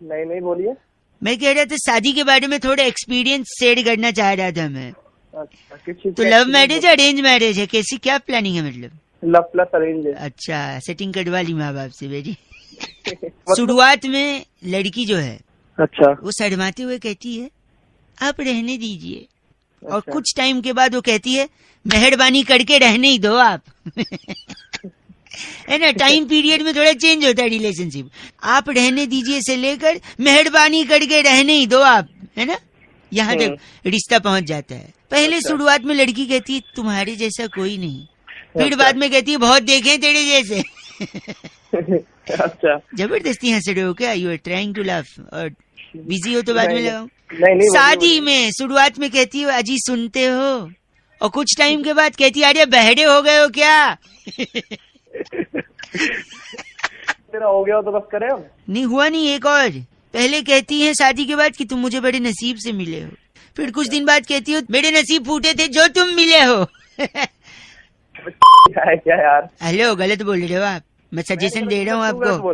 नहीं नहीं बोलिए। मैं कह रहा था शादी के बारे में थोड़ा एक्सपीरियंस शेयर करना चाह रहा था मैं। अच्छा तो लव मैरिज अरेंज मैरिज है? कैसी क्या प्लानिंग है मतलब? लव प्लस अरेंज अच्छा सेटिंग कटवा ली माँ बाप से बेटी। <laughs> शुरुआत में लड़की जो है अच्छा। वो शर्माते हुए कहती है आप रहने दीजिए। अच्छा। और अच्छा। कुछ टाइम के बाद वो कहती है मेहरबानी करके रहने ही दो आप। <laughs> है ना टाइम पीरियड में थोड़ा चेंज होता है रिलेशनशिप। आप रहने दीजिए से लेकर मेहरबानी करके रहने ही दो आप है ना? यहाँ तक रिश्ता पहुँच जाता है। पहले शुरुआत में लड़की कहती है तुम्हारे जैसा कोई नहीं। फिर बाद में कहती है बहुत देखे तेरे जैसे। <laughs> अच्छा। ज़बरदस्ती हंस रहे हो क्या you are trying to laugh और बिज़ी हो तो बाद में नहीं, शादी में शुरुआत में कहती हो अजी सुनते हो? और कुछ टाइम के बाद कहती है अरे बहरे हो गए हो क्या? तेरा हो गया हो तो बस करे नहीं हुआ नहीं एक और। पहले कहती है शादी के बाद कि तुम मुझे बड़े नसीब से मिले हो। फिर कुछ दिन बाद कहती हो मेरे नसीब फूटे थे जो तुम मिले हो। <laughs> क्या यार? हेलो गलत बोल रहे हो आप। मैं सजेशन दे रहा हूँ आपको।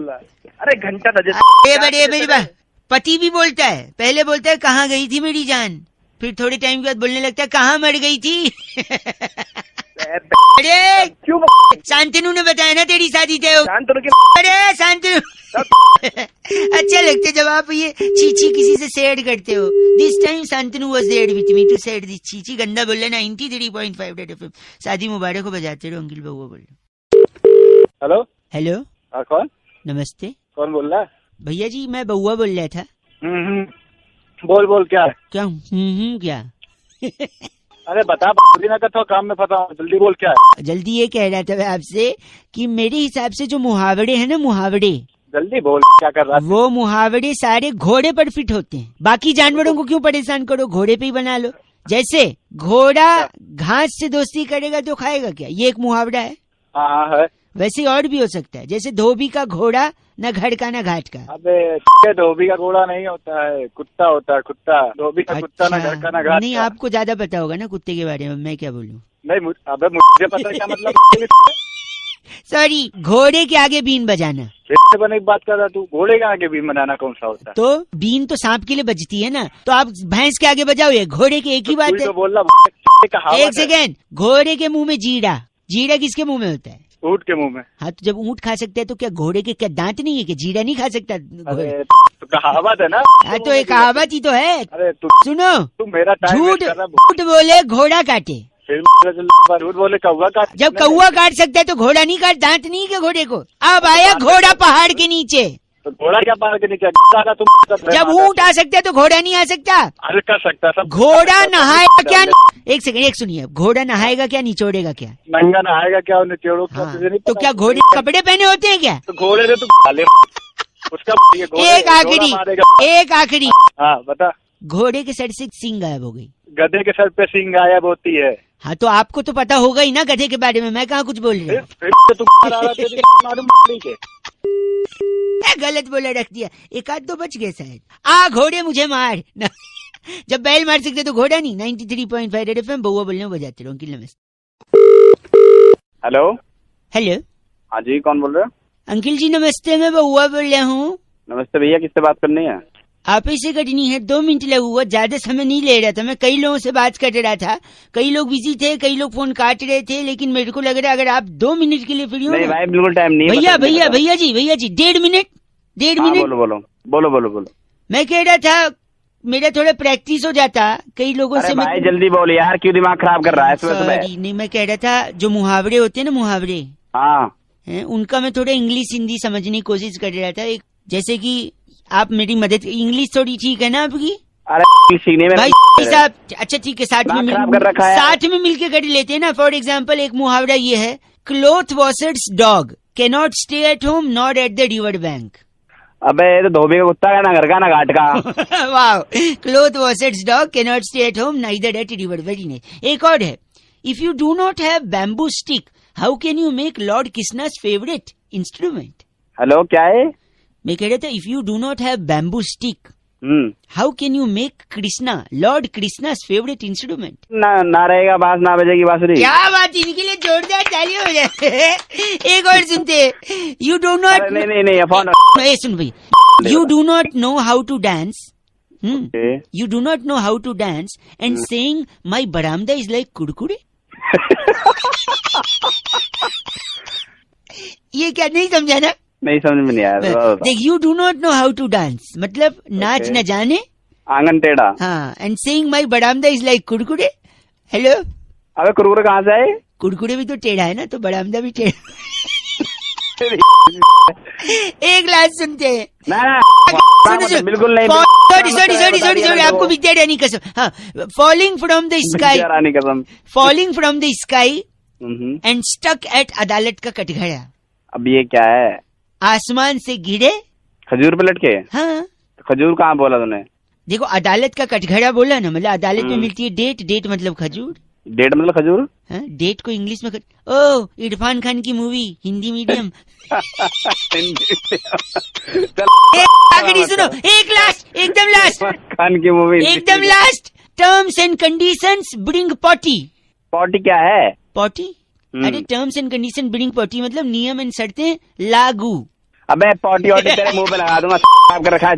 अरे घंटा बात पति भी बोलता है। पहले बोलता है कहाँ गई थी मेरी जान? फिर थोड़े टाइम के बाद बोलने लगता है कहाँ मर गई थी? <laughs> अरे! क्यों शांतनु ने बताया ना तेरी शादी तय अरे शांतनु! <laughs> अच्छा लगता है जब आप ये चीची किसी से शेयर करते हो। This time Shantanu was there with me to share this Chichi. गंदा बोल रहा नाइनटी थ्री पॉइंट फाइव डेट एफ़ शादी मुबारक को बजाते रहो अंकिल बउआ बोल हेलो हेलो हाँ कौन? नमस्ते। कौन बोल रहा है? भैया जी मैं बउआ बोल रहा था। हम्म, हम्म। बोल बोल क्या है? क्या हूँ? हम्म, हम्म, क्या? <laughs> अरे बता ना कथो काम में फंसा हूँ। जल्दी बोल क्या है? जल्दी ये कह रहा था मैं आपसे कि मेरे हिसाब से जो मुहावरे हैं ना मुहावरे। जल्दी बोल क्या कर रहा है? वो मुहावरे सारे घोड़े पर फिट होते हैं। बाकी जानवरों को क्यों परेशान करो? घोड़े पे ही बना लो। जैसे घोड़ा घास से दोस्ती करेगा तो खाएगा क्या? ये एक मुहावरा है। हाँ हाँ, है। वैसे और भी हो सकता है। जैसे धोबी का घोड़ा न घर का न घाट का। अबे धोबी का घोड़ा नहीं होता है। कुत्ता होता है कुत्ता। धोबी का कुत्ता ना घर का ना घाट नहीं आपको ज़्यादा पता होगा ना कुत्ते के बारे में मैं क्या बोलूँ? नहीं अबे मुझे पता है क्या मतलब <laughs> सॉरी घोड़े के आगे बीन बजाना। बने की बात कर रहा तू घोड़े के आगे बीन बनाना कौन सा होता है? तो बीन तो सांप के लिए बजती है ना। तो आप भैंस के आगे बजाओ ये घोड़े के एक ही बात तू है। बोल रहा एक सेकेंड घोड़े के मुँह में जीरा जीरा किसके मुँह में होता है? ऊँट के मुँह में। हाँ तो जब ऊँट खा सकते हैं तो क्या घोड़े के क्या दांत नहीं है कि जीरा नहीं खा सकता? अरे तो कहावत है ना। हाँ तो एक कहावत ही तो है। अरे तु, सुनो तुम मेरा टाइम झूठ। झूठ बोले घोड़ा काटे। फिर झूठ बोले कौवा काट जब कौआ काट सकते है तो घोड़ा नहीं काट दांत नहीं है घोड़े को? अब आया घोड़ा पहाड़ के नीचे। तो घोड़ा क्या पार के नीचे तुम कर जब। ऊँट आ सकता है तो घोड़ा नहीं आ सकता। अरे कर सकता सब घोड़ा नहाएगा क्या? एक सेकंड एक सुनिए। घोड़ा नहाएगा क्या? निचोड़ेगा क्या? नंगा नहाएगा क्या? टेढ़ो हाँ, तो क्या घोड़े कपड़े पहने होते हैं क्या? तो घोड़े से तू उसका एक आखिरी एक आखिरी। हाँ बता। घोड़े के सर से सिंग गायब हो गई। गधे के सर पे सिंग गायब होती है। हाँ तो आपको तो पता होगा ही ना गधे के बारे में मैं कहाँ कुछ बोल रही हूँ? तू गलत बोला रख दिया। एक आध तो बच गए शायद। आ घोड़े मुझे मार। जब बैल मार सकते तो घोड़ा नहीं 93.5 three point five F M Bauaa बोलने बजाते रहो नमस्ते। हेलो? हेलो? हाँ जी कौन बोल रहे हो? अंकिल जी नमस्ते मैं बउआ बोल रहा हूँ। नमस्ते भैया किससे बात करनी है? आप इसे करनी है दो मिनट लगा हुआ ज़्यादा समय नहीं ले रहा था। मैं कई लोगों से बात कर रहा था कई लोग बिज़ी थे कई लोग फ़ोन काट रहे थे लेकिन मेरे को लग रहा है अगर आप दो मिनट के लिए फ्री हो भाई बिल्कुल टाइम नहीं भैया भैया भैया जी भैया जी डेढ़ मिनट डेढ़ हाँ, मिनट। बोलो बोलो बोलो बोलो बोलो। मैं कह रहा था मेरा थोड़ा प्रैक्टिस हो जाता कई लोगों से भाई मैं जल्दी बोल यार क्यों दिमाग खराब कर रहा है सुबह सुबह? नहीं मैं कह रहा था जो मुहावरे होते हैं ना मुहावरे। हाँ। उनका मैं थोड़ा इंग्लिश हिंदी समझने की कोशिश कर रहा था। एक जैसे कि आप मेरी मदद इंग्लिश थोड़ी ठीक है ना आपकी? अरे सीने में भाई साहब अच्छा ठीक है साथ में मिल, साथ में मिलके कर लेते हैं ना। फॉर एग्ज़ाम्पल एक मुहावरा ये है cloth washers dog cannot stay at home not at the river bank अबे ये तो धोबी का कुत्ता है ना घर का ना घाट का। <laughs> wow cloth washer's dog cannot stay at home at a river very nice एक और है if you do not have bamboo stick how can you make lord krishna's favorite instrument? Hello क्या है? मैं कह रहा था if you do not have bamboo stick hmm. how can you make krishna lord krishna's favorite instrument? ना ना रहेगा बाँस ना बजेगी बांसुरी। क्या बात इनके लिए जोरदार ताली हो जाए <laughs> एक और सुनते। यू डू नॉट नहीं नहीं नहीं फ़ोन ए सुन भाई। You do not know how to dance you do not know how to dance and saying my बरामदा इज़ लाइक कुड़कुड़े ये क्या नहीं समझा ना नहीं समझ में नहीं आया। देख you do not know how to dance मतलब नाच न जाने। आँगन टेढ़ा। हाँ एंड सेइंग माई बरामदा इज़ लाइक कुड़कुड़े हेलो अबे कुरकुरे कहाँ से आए कुड़कुड़े भी तो टेढ़ा है ना तो बरामदा भी टेढ़ा एक लास्ट सुनते हैं। बिल्कुल नहीं sorry sorry sorry sorry sorry आपको विद्या रानी कसम। हाँ falling from the sky falling from the sky and stuck at अदालत का कटघरा अब ये क्या है? आसमान से गिरे खजूर पे लटके? हाँ। खजूर कहाँ बोला तूने? देखो अदालत का कटघरा बोला ना मतलब अदालत में हम्म। मिलती है डेट डेट मतलब खजूर। डेट मतलब खजूर? हाँ, डेट को इंग्लिश में कर... ओ इरफान खान की मूवी हिंदी मीडियम। सुनो एक लास्ट एकदम लास्ट खान की मूवी एकदम last terms and conditions bring potty potty क्या है? पॉटी हम्म। अरे terms and condition bring potty मतलब नियम एंड शर्तें लागू। अबे पॉटी वॉटी तेरे मुँह पे लगा दूँगा आपका रखा है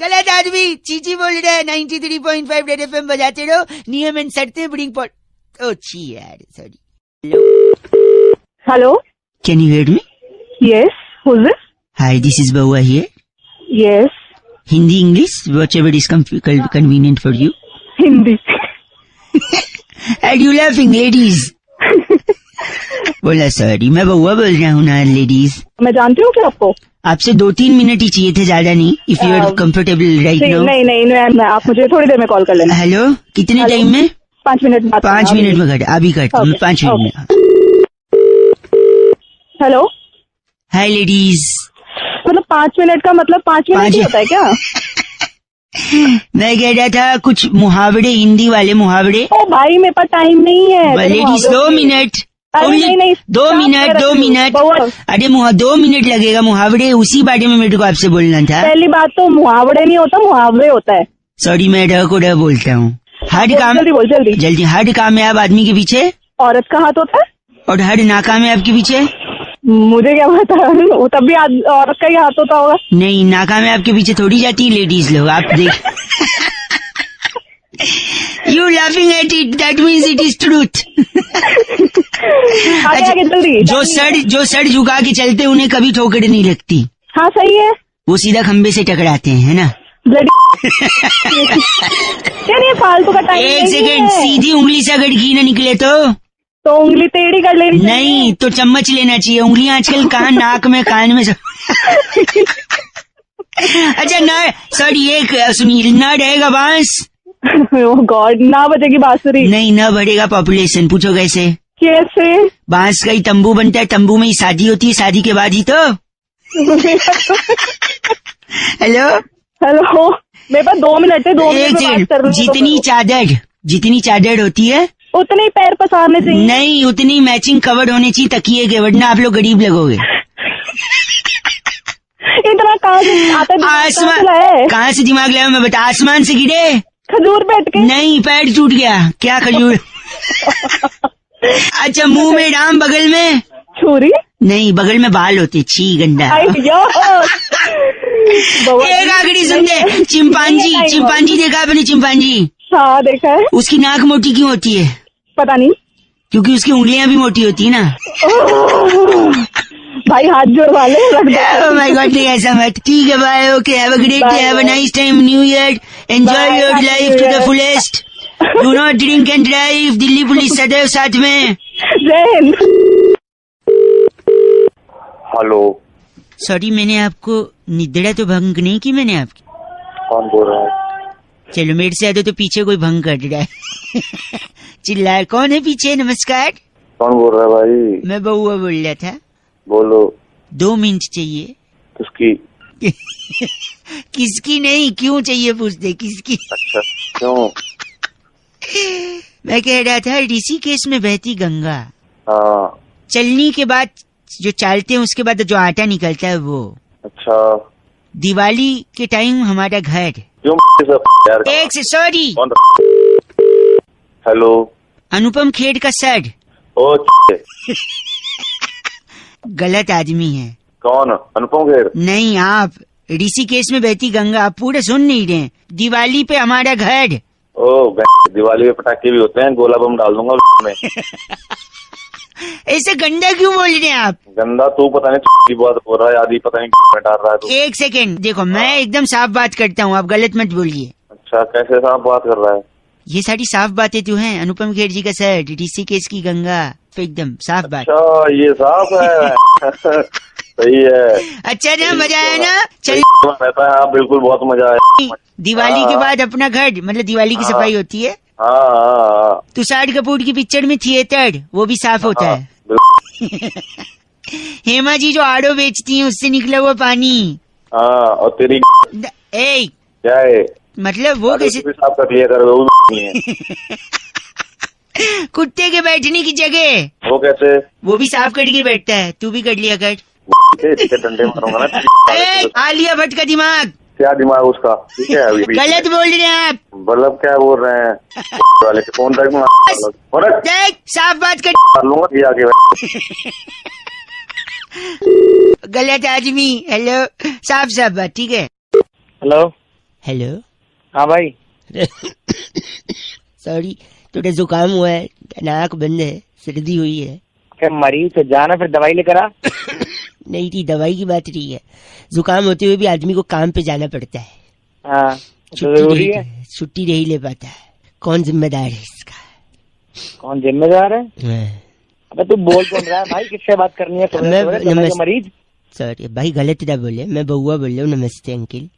गलत आदमी चीची बोल रहे हैं 93.5 रेड एफएम बजाते रहो नियम एंड शर्तें ब्रिंग पॉट ओ छी यार sorry hello can you hear me yes this? Hi this is Bauaa here yes. Hindi English whatever ever is convenient for you Hindi and you laughing ladies बोला सॉरी मैं बउआ बोल रहा हूँ ना लेडीज़ मैं जानती हूँ क्या आपको। आपसे दो तीन मिनट ही चाहिए थे ज़्यादा नहीं if you are comfortable right नहीं नहीं नहीं नहीं, मैं- आप मुझे थोड़ी देर में कॉल कर लेना। हेलो कितने टाइम में? पाँच मिनट बाद। पाँच मिनट में कट अभी कट पाँच मिनट में। हेलो हाय लेडीज़ मतलब पाँच मिनट का मतलब पाँच मिनट ही होता है क्या? <laughs> मैं कह रहा था कुछ मुहावरे हिंदी वाले मुहावरे। ओ भाई मेरे पास टाइम नहीं है। लेडीज़ दो मिनट नहीं, नहीं, दो मिनट दो मिनट। अरे मुहा- दो मिनट लगेगा। मुहावरे उसी बारे में मेरे को आपसे बोलना था। पहली बात तो मुहावरे नहीं होता मुहावरे होता है। सॉरी मैं रह को रह बोलता हूँ। हर काम जल्दी बोल जल्दी। जल्दी हर कामयाब आदमी के पीछे? औरत का हाथ होता है? और हर नाकामयाब के पीछे? मुझे क्या पता? वो तब भी औरत का ही हाथ होता होगा। नहीं नाकामयाब के पीछे थोड़ी जाती है लेडीज़ लोग। आप देख <laughs> you laughing at it that means it is truth जो सर जो सर झुका के चलते उन्हें कभी ठोकर नहीं लगती। हाँ सही है। वो सीधा खंबे से टकराते हैं है ना? नहीं <laughs> फालतू का टाइम एक सेकेंड सीधी उंगली से अगर घी ना निकले तो? तो उंगली टेढ़ी कर लेनी नहीं तो चम्मच लेना चाहिए। उंगलियाँ आजकल कहाँ <laughs> नाक में कान में सब <laughs> अच्छा न सर एक सुनिए न रहेगा बाँस? <laughs> गॉड ना बजेगी बांसुरी। नहीं न बढ़ेगा पॉपुलेशन पूछो कैसे? कैसे? बाँस का ही तंबू बनता है तंबू में ही शादी होती है शादी के बाद ही तो। हेलो हेलो मेरे पास दो मिनट है दो मिनट तो जितनी चादर जितनी चादर होती है। उतने पैर पसारने चाहिए। नहीं उतनी मैचिंग कवर होने चाहिए तकिए के वरना आप लोग गरीब लगोगे। इतना कहाँ से आता है कहाँ से आसमान कहाँ से दिमाग लाया मैं? बता आसमान से गिरे। खजूर बैठ के? नहीं पैर टूट गया। क्या खजूर? <laughs> अच्छा मुँह में राम बगल में? छुरी? नहीं बगल में बाल होते छी गंदा। <laughs> एक आखिरी सुनते चिंपांजी चिंपांजी देखा आपने चिंपांजी? हाँ देखा है। उसकी नाक मोटी क्यों होती है? पता नहीं। क्योंकि उसकी उंगलियाँ भी मोटी होती है ना। भाई हाथ जोड़वा ले माय गॉड नहीं ऐसा मत ठीक है bye okay have a great day have a nice time new year enjoy your life to the fullest do not drink and drive Delhi police सदैव साथ में हेलो सॉरी मैंने आपको निद्रा तो भंग नहीं की मैंने आपकी। कौन बोल रहा है? चलो मेरे से आते तो पीछे कोई भंग कर रहा है। <laughs> चिल्ला कौन है पीछे? नमस्कार। कौन बोल रहा है भाई? मैं बउआ बोल रहा था। बोलो। दो मिनट चाहिए। किसकी <laughs> किसकी नहीं क्यों चाहिए पूछते किसकी? अच्छा क्यों? मैं कह रहा था ऋषिकेश में बहती गंगा। हाँ। चलनी के बाद जो चालते हैं उसके बाद जो आटा निकलता है वो। अच्छा। दिवाली के टाइम हमारा घर। क्यों सॉरी हेलो अनुपम खेर का सर। ओ गलत आदमी है। कौन? अनुपम खेर। नहीं आप ऋषिकेश में बहती गंगा आप पूरे सुन नहीं रहे दिवाली पे हमारा घर। ओ दिवाली में पटाखे भी होते हैं गोला बम डाल दूँगा में। <laughs> ऐसे गंदा क्यों बोल रहे हैं आप? गंदा तू पता नहीं बात बोल रहा है आदि पता नहीं डाल रहा है तू। एक सेकेंड देखो मैं एकदम साफ़ बात करता हूँ आप गलत मत बोलिए। अच्छा कैसे साफ़ बात कर रहा है? ये सारी साफ़ बातें तो हैं अनुपम खेर जी का सर ऋषिकेश की गंगा। साफ़ एकदम साफ़ बात। अच्छा ये साफ़ है। <laughs> सही है। अच्छा ना मज़ा आया ना? चल। रहता है बिल्कुल बहुत मज़ा आया। दिवाली के हाँ। बाद अपना घर मतलब दिवाली की हाँ। सफ़ाई होती है? तुषार कपूर की पिक्चर में थिएटर वो भी साफ़ होता हाँ, <laughs> हेमा जी जो आड़ो बेचती है उससे निकला हुआ पानी। हाँ और तेरी ए! क्या है? मतलब वो कैसे साफ़ कर लिया कर <laughs> कुत्ते के बैठने की जगह। वो कैसे? वो भी साफ़ करके बैठता है। तू भी कर लिया कर। इसके डंडे मारूँगा ना। <laughs> आलिया भट्ट का दिमाग। क्या दिमाग उसका? ठीक है अभी भी। गलत बोल रहे हैं आप। मतलब क्या बोल रहे हैं? <laughs> वाले के फ़ोन रख। देख साफ़ बात कर। कर लूँगा ये आगे <laughs> गलत आदमी। हेलो। साफ़ साफ़ बात ठीक है? हेलो। हेलो। हाँ भाई। <coughs> सॉरी। थोड़ा जुकाम हुआ है नाक बंद है सर्दी हुई है? क्या मरीज़ तो जाना फिर दवाई लेकर आ। नहीं थी दवाई की बात नहीं है। जुकाम होते हुए भी आदमी को काम पे जाना पड़ता है। हाँ तो छुट्टी ज़रूरी नहीं है। छुट्टी नहीं ले पाता है। कौन जिम्मेदार है इसका? कौन जिम्मेदार है? हाँ। अबे तू बोल कौन रहा है भाई किससे बात करनी है? मैं- मरीज़। सॉरी भाई गलत ना बोले मैं बउआ बोल रहा हूँ नमस्ते अंकिल।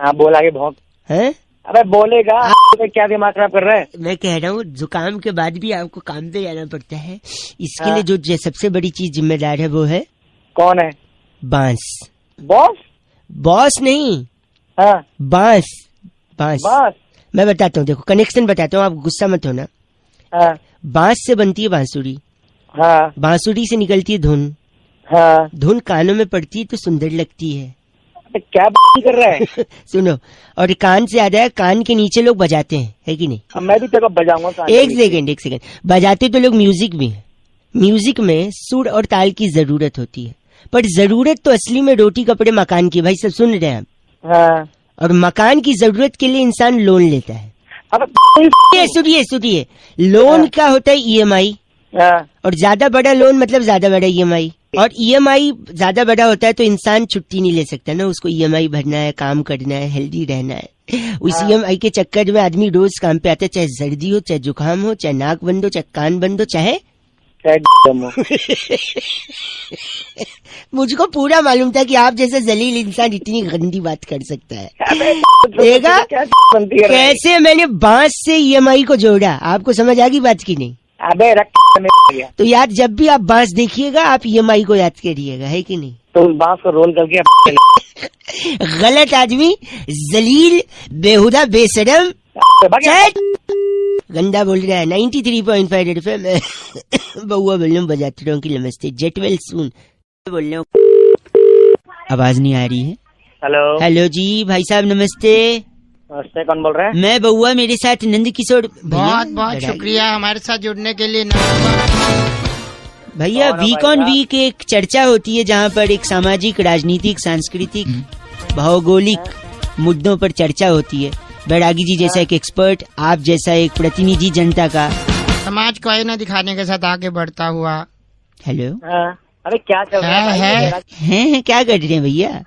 हाँ बोल आगे भौंक हैं? अबे बोलेगा तो क्या दिमाग खराब कर रहा है? मैं कह रहा हूँ जुकाम के बाद भी आपको काम पे जाना पड़ता है। इसके हाँ। लिए जो सबसे बड़ी चीज़ जिम्मेदार है वो है कौन है? बाँस। बॉस? बॉस नहीं। हाँ। बाँस। बाँस। बाँस? मैं बताता हूँ देखो कनेक्शन बताता हूँ आप गुस्सा मत होना। हाँ। बाँस से बनती है बांसुरी। हाँ। बांसुरी से निकलती है धुन। हाँ। धुन कानों में पड़ती है तो सुंदर लगती है। क्या बात कर रहा है? <laughs> सुनो और कान से आता है कान के नीचे लोग बजाते हैं है कि नहीं? अब मैं भी तेरे को बजाऊँगा एक सेकंड एक सेकंड बजाते तो लोग म्यूज़िक भी है। म्यूज़िक में सुर और ताल की ज़रूरत होती है। पर ज़रूरत तो असली में रोटी कपड़े मकान की भाई सब सुन रहे हैं आप। हाँ। और मकान की ज़रूरत के लिए इंसान लोन लेता है। सुनिए सुनिए लोन का होता है? ईएमआई हाँ। और ज़्यादा बड़ा लोन मतलब ज़्यादा बड़ा ईएमआई और ईएमआई ज़्यादा बड़ा होता है तो इंसान छुट्टी नहीं ले सकता ना। उसको ईएमआई भरना है काम करना है हेल्दी रहना है। उस ईएमआई के चक्कर में आदमी रोज काम पे आता है चाहे सर्दी हो चाहे जुकाम हो चाहे नाक बंद हो चाहे कान बंद हो चाहे। मुझको पूरा मालूम था कि आप जैसे जलील इंसान इतनी गंदी बात कर सकता है। देखा? कैसे मैंने बाँस से ईएमआई को जोड़ा? आपको समझ आ गई बात की नहीं? अबे रख तो यार जब भी आप बाँस देखिएगा आप ईएमआई को याद करिएगा है कि नहीं? तो उस बाँस को रोल करके गलत आदमी जलील बेहुदा बेसरम चैट। गंदा बोल रहा है। 93.5 three point five F M Bauaa बोल रहा हूँ बजाते रहो कि नमस्ते। जेट वेल सुन बोल रहा हूँ आवाज़ नहीं आ रही है। हेलो हेलो जी भाई साहब नमस्ते। नमस्ते कौन बोल रहा है? मैं बउआ मेरे साथ नंद किशोर। बहुत बहुत शुक्रिया हमारे साथ जुड़ने के लिए भैया वीक ऑन वीक एक चर्चा होती है जहाँ पर एक सामाजिक राजनीतिक सांस्कृतिक भौगोलिक मुद्दों पर चर्चा होती है। बैरागी जी जैसा एक एक्सपर्ट आप जैसा एक प्रतिनिधि जनता का। समाज को आईना दिखाने के साथ आगे बढ़ता हुआ। हेलो हाँ, अरे क्या चल रहा है, है? है। हैं हैं, क्या कर रहे हैं भैया?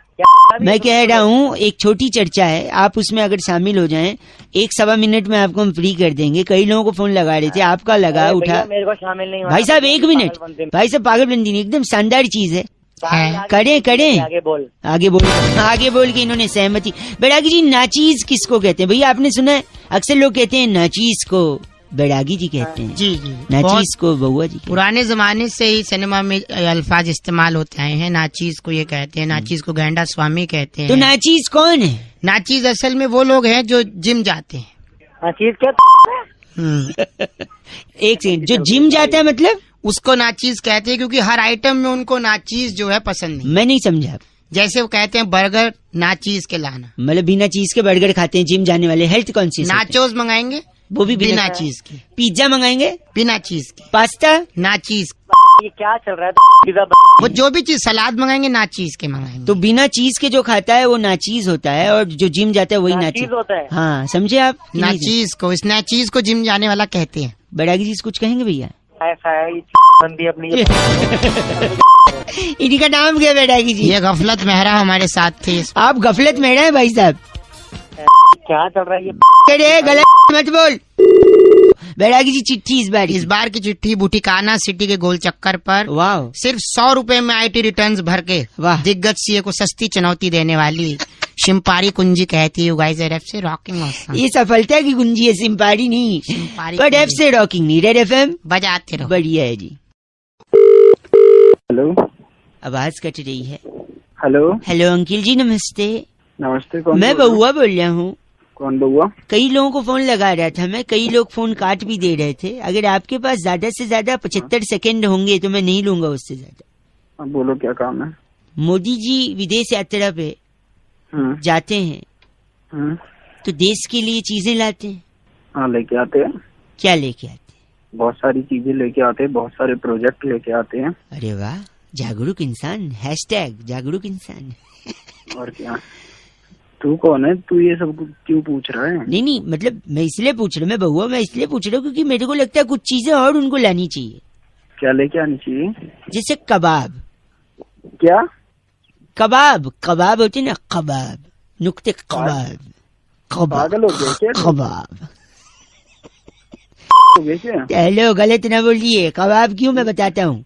मैं कह रहा हूँ एक छोटी चर्चा है आप उसमें अगर शामिल हो जाएँ एक सवा मिनट में आपको हम फ्री कर देंगे। कई लोगों को फ़ोन लगा रहे थे आपका लगा उठा। मेरे को शामिल नहीं भाई साहब एक मिनट। भाई साहब पागलबंदी नहीं एकदम शानदार चीज़ है। आगे- करें करें। आगे बोल। आगे बोल आगे बोल के इन्होंने सहमति। बैरागी जी नाचीज किसको कहते हैं? भैया आपने सुना है अक्सर लोग कहते हैं नाचीज को। बैरागी जी कहते हैं। जी जी। नाचीज को बउआ जी पुराने जमाने से ही सिनेमा में अल्फाज इस्तेमाल होते आए हैं। नाचीज को ये कहते हैं नाचीज को गैंडा स्वामी कहते हैं। तो नाचीज कौन है? नाचीज असल में वो लोग हैं जो जिम जाते हैं। नाचीज क्या <laughs> एक सेकंड जो जिम जाता है मतलब? उसको नाचीज कहते हैं क्योंकि हर आइटम में उनको नाचीज जो है पसंद नहीं। मैं नहीं समझा। जैसे वो कहते हैं बर्गर नाचीज के लाना। मतलब बिना चीज़ के बर्गर खाते हैं जिम जाने वाले। हेल्थ कॉन्शियस नाचोज मंगाएँगे? वो भी बिना चीज़ के। पिज्जा मंगाएँगे? बिना चीज़ के। पास्ता? नाचीज ये क्या चल रहा है? पिज्जा वो जो भी चीज़ सलाद मंगाएँगे ना चीज़ के मंगाएँगे। तो बिना चीज़ के जो खाता है वो नाचीज होता है और जो जिम जाता है वही नाचीज होता है। हाँ समझे आप? नाचीज को इस नाचीज को जिम जाने वाला कहते हैं। बैरागी जी कुछ कहेंगे भैया? ऐसा ये बंदी अपनी ये <laughs> इन्हीं का नाम क्या बैरागी जी ये गफलत मेहरा हमारे साथ थे। आप गफलत मेहरा है भाई साहब? क्या चल रहा है ये? अरे गलत मत बोल। बैरागी जी चिट्ठी इस बार इस बार की चिट्ठी बुटिकाना सिटी के गोल चक्कर पर। वाह। सिर्फ़ सौ रुपए में आईटी रिटर्न्स भर के। वाह। दिग्गज सीए को सस्ती चुनौती देने वाली। शिम्पारी कुंजी कहती है गाइस एफ़ से रॉकिंग ये सफलता की कुंजी है सिम्पारी नहीं। बट एफ़ से रॉकिंग नहीं रेड एफ़ एम बजाते रहो। बढ़िया है जी। हेलो। आवाज़ कट रही है। हेलो। हेलो अंकिल जी नमस्ते। नमस्ते कौन मैं बउआ बोल रहा हूँ। कौन बउआ कई लोगों को फ़ोन लगा रहा था मैं कई लोग फ़ोन काट भी दे रहे थे। अगर आपके पास ज़्यादा से ज़्यादा पचहत्तर सेकंड होंगे तो मैं नहीं लूँगा उससे ज़्यादा। बोलो क्या काम है? मोदी जी विदेश यात्रा पे हम्म, जाते हैं। हम्म, तो देश के लिए चीज़ें लाते हैं। हाँ लेके आते हैं। क्या लेके आते हैं? बहुत सारी चीज़ें लेके आते हैं बहुत सारे प्रोजेक्ट लेके आते हैं। हैं अरे वाह जागरूक इंसान हैशटैग जागरूक इंसान। और क्या? तू कौन है? तू ये सब क्यों पूछ रहा है? नहीं नहीं मतलब मैं इसलिए पूछ रहा हूँ मैं बहुआ मैं इसलिए पूछ रहा हूँ क्योंकि मेरे को लगता है कुछ चीज़ें और उनको लानी चाहिए। क्या लेके आनी चाहिए? जैसे कबाब। क्या? कबाब कबाब होते ना कबाब नुकते कबाब कबाब? कबाब। हेलो गलत ना बोलिए कबाब क्यों मैं बताता हूँ?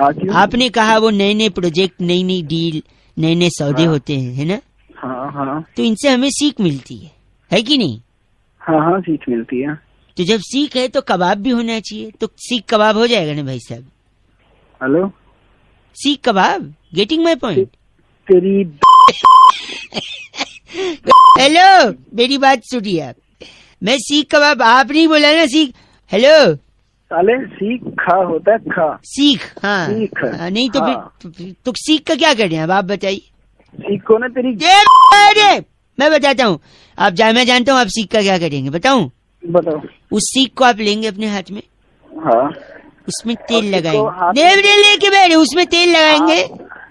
हाँ आपने कहा वो नए नए प्रोजेक्ट नई नई डील नए नए सौदे हाँ। होते हैं है ना? हाँ हाँ। तो इनसे हमें सीख मिलती है। है कि नहीं? हाँ हाँ सीख मिलती है। तो जब सीख है तो कबाब भी होना चाहिए। तो सीख कबाब हो जाएगा ना भाई साहब? Hello? Seekh kebab? Getting my point तेरी <laughs> हेलो मेरी बात सुनिए आप। मैं सीख कबाब आप नहीं बोला ना सीख। हेलो? साले सीख खा होता है खा। सीख हाँ। सीख। हाँ, नहीं तो हाँ। फिर तो, तो सीख का क्या करें अब आप बताइए। सीख ना तेरी ये मैं बताता हूँ। आप जा मैं जानता हूँ आप सीख का क्या करेंगे। बताऊँ? बताओ। उस सीख को आप लेंगे अपने हाथ में? हाँ। उसमें तेल लगाएँगे। नहीं, लेके बैठे उसमें तेल लगाएँगे।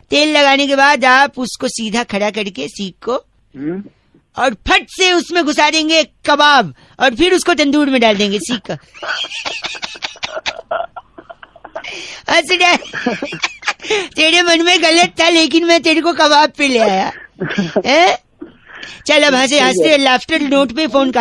तेल लगाने के बाद आप उसको सीधा खड़ा करके सीख को हम्म, और फट से उसमें घुसा देंगे कबाब और फिर उसको तंदूर में डाल देंगे सीख का। <laughs> हंस तेरे मन में गलत था लेकिन मैं तेरे को कबाब पे ले आया? <laughs> चल अब हंसे हँसते लाफ्टर नोट पे फ़ोन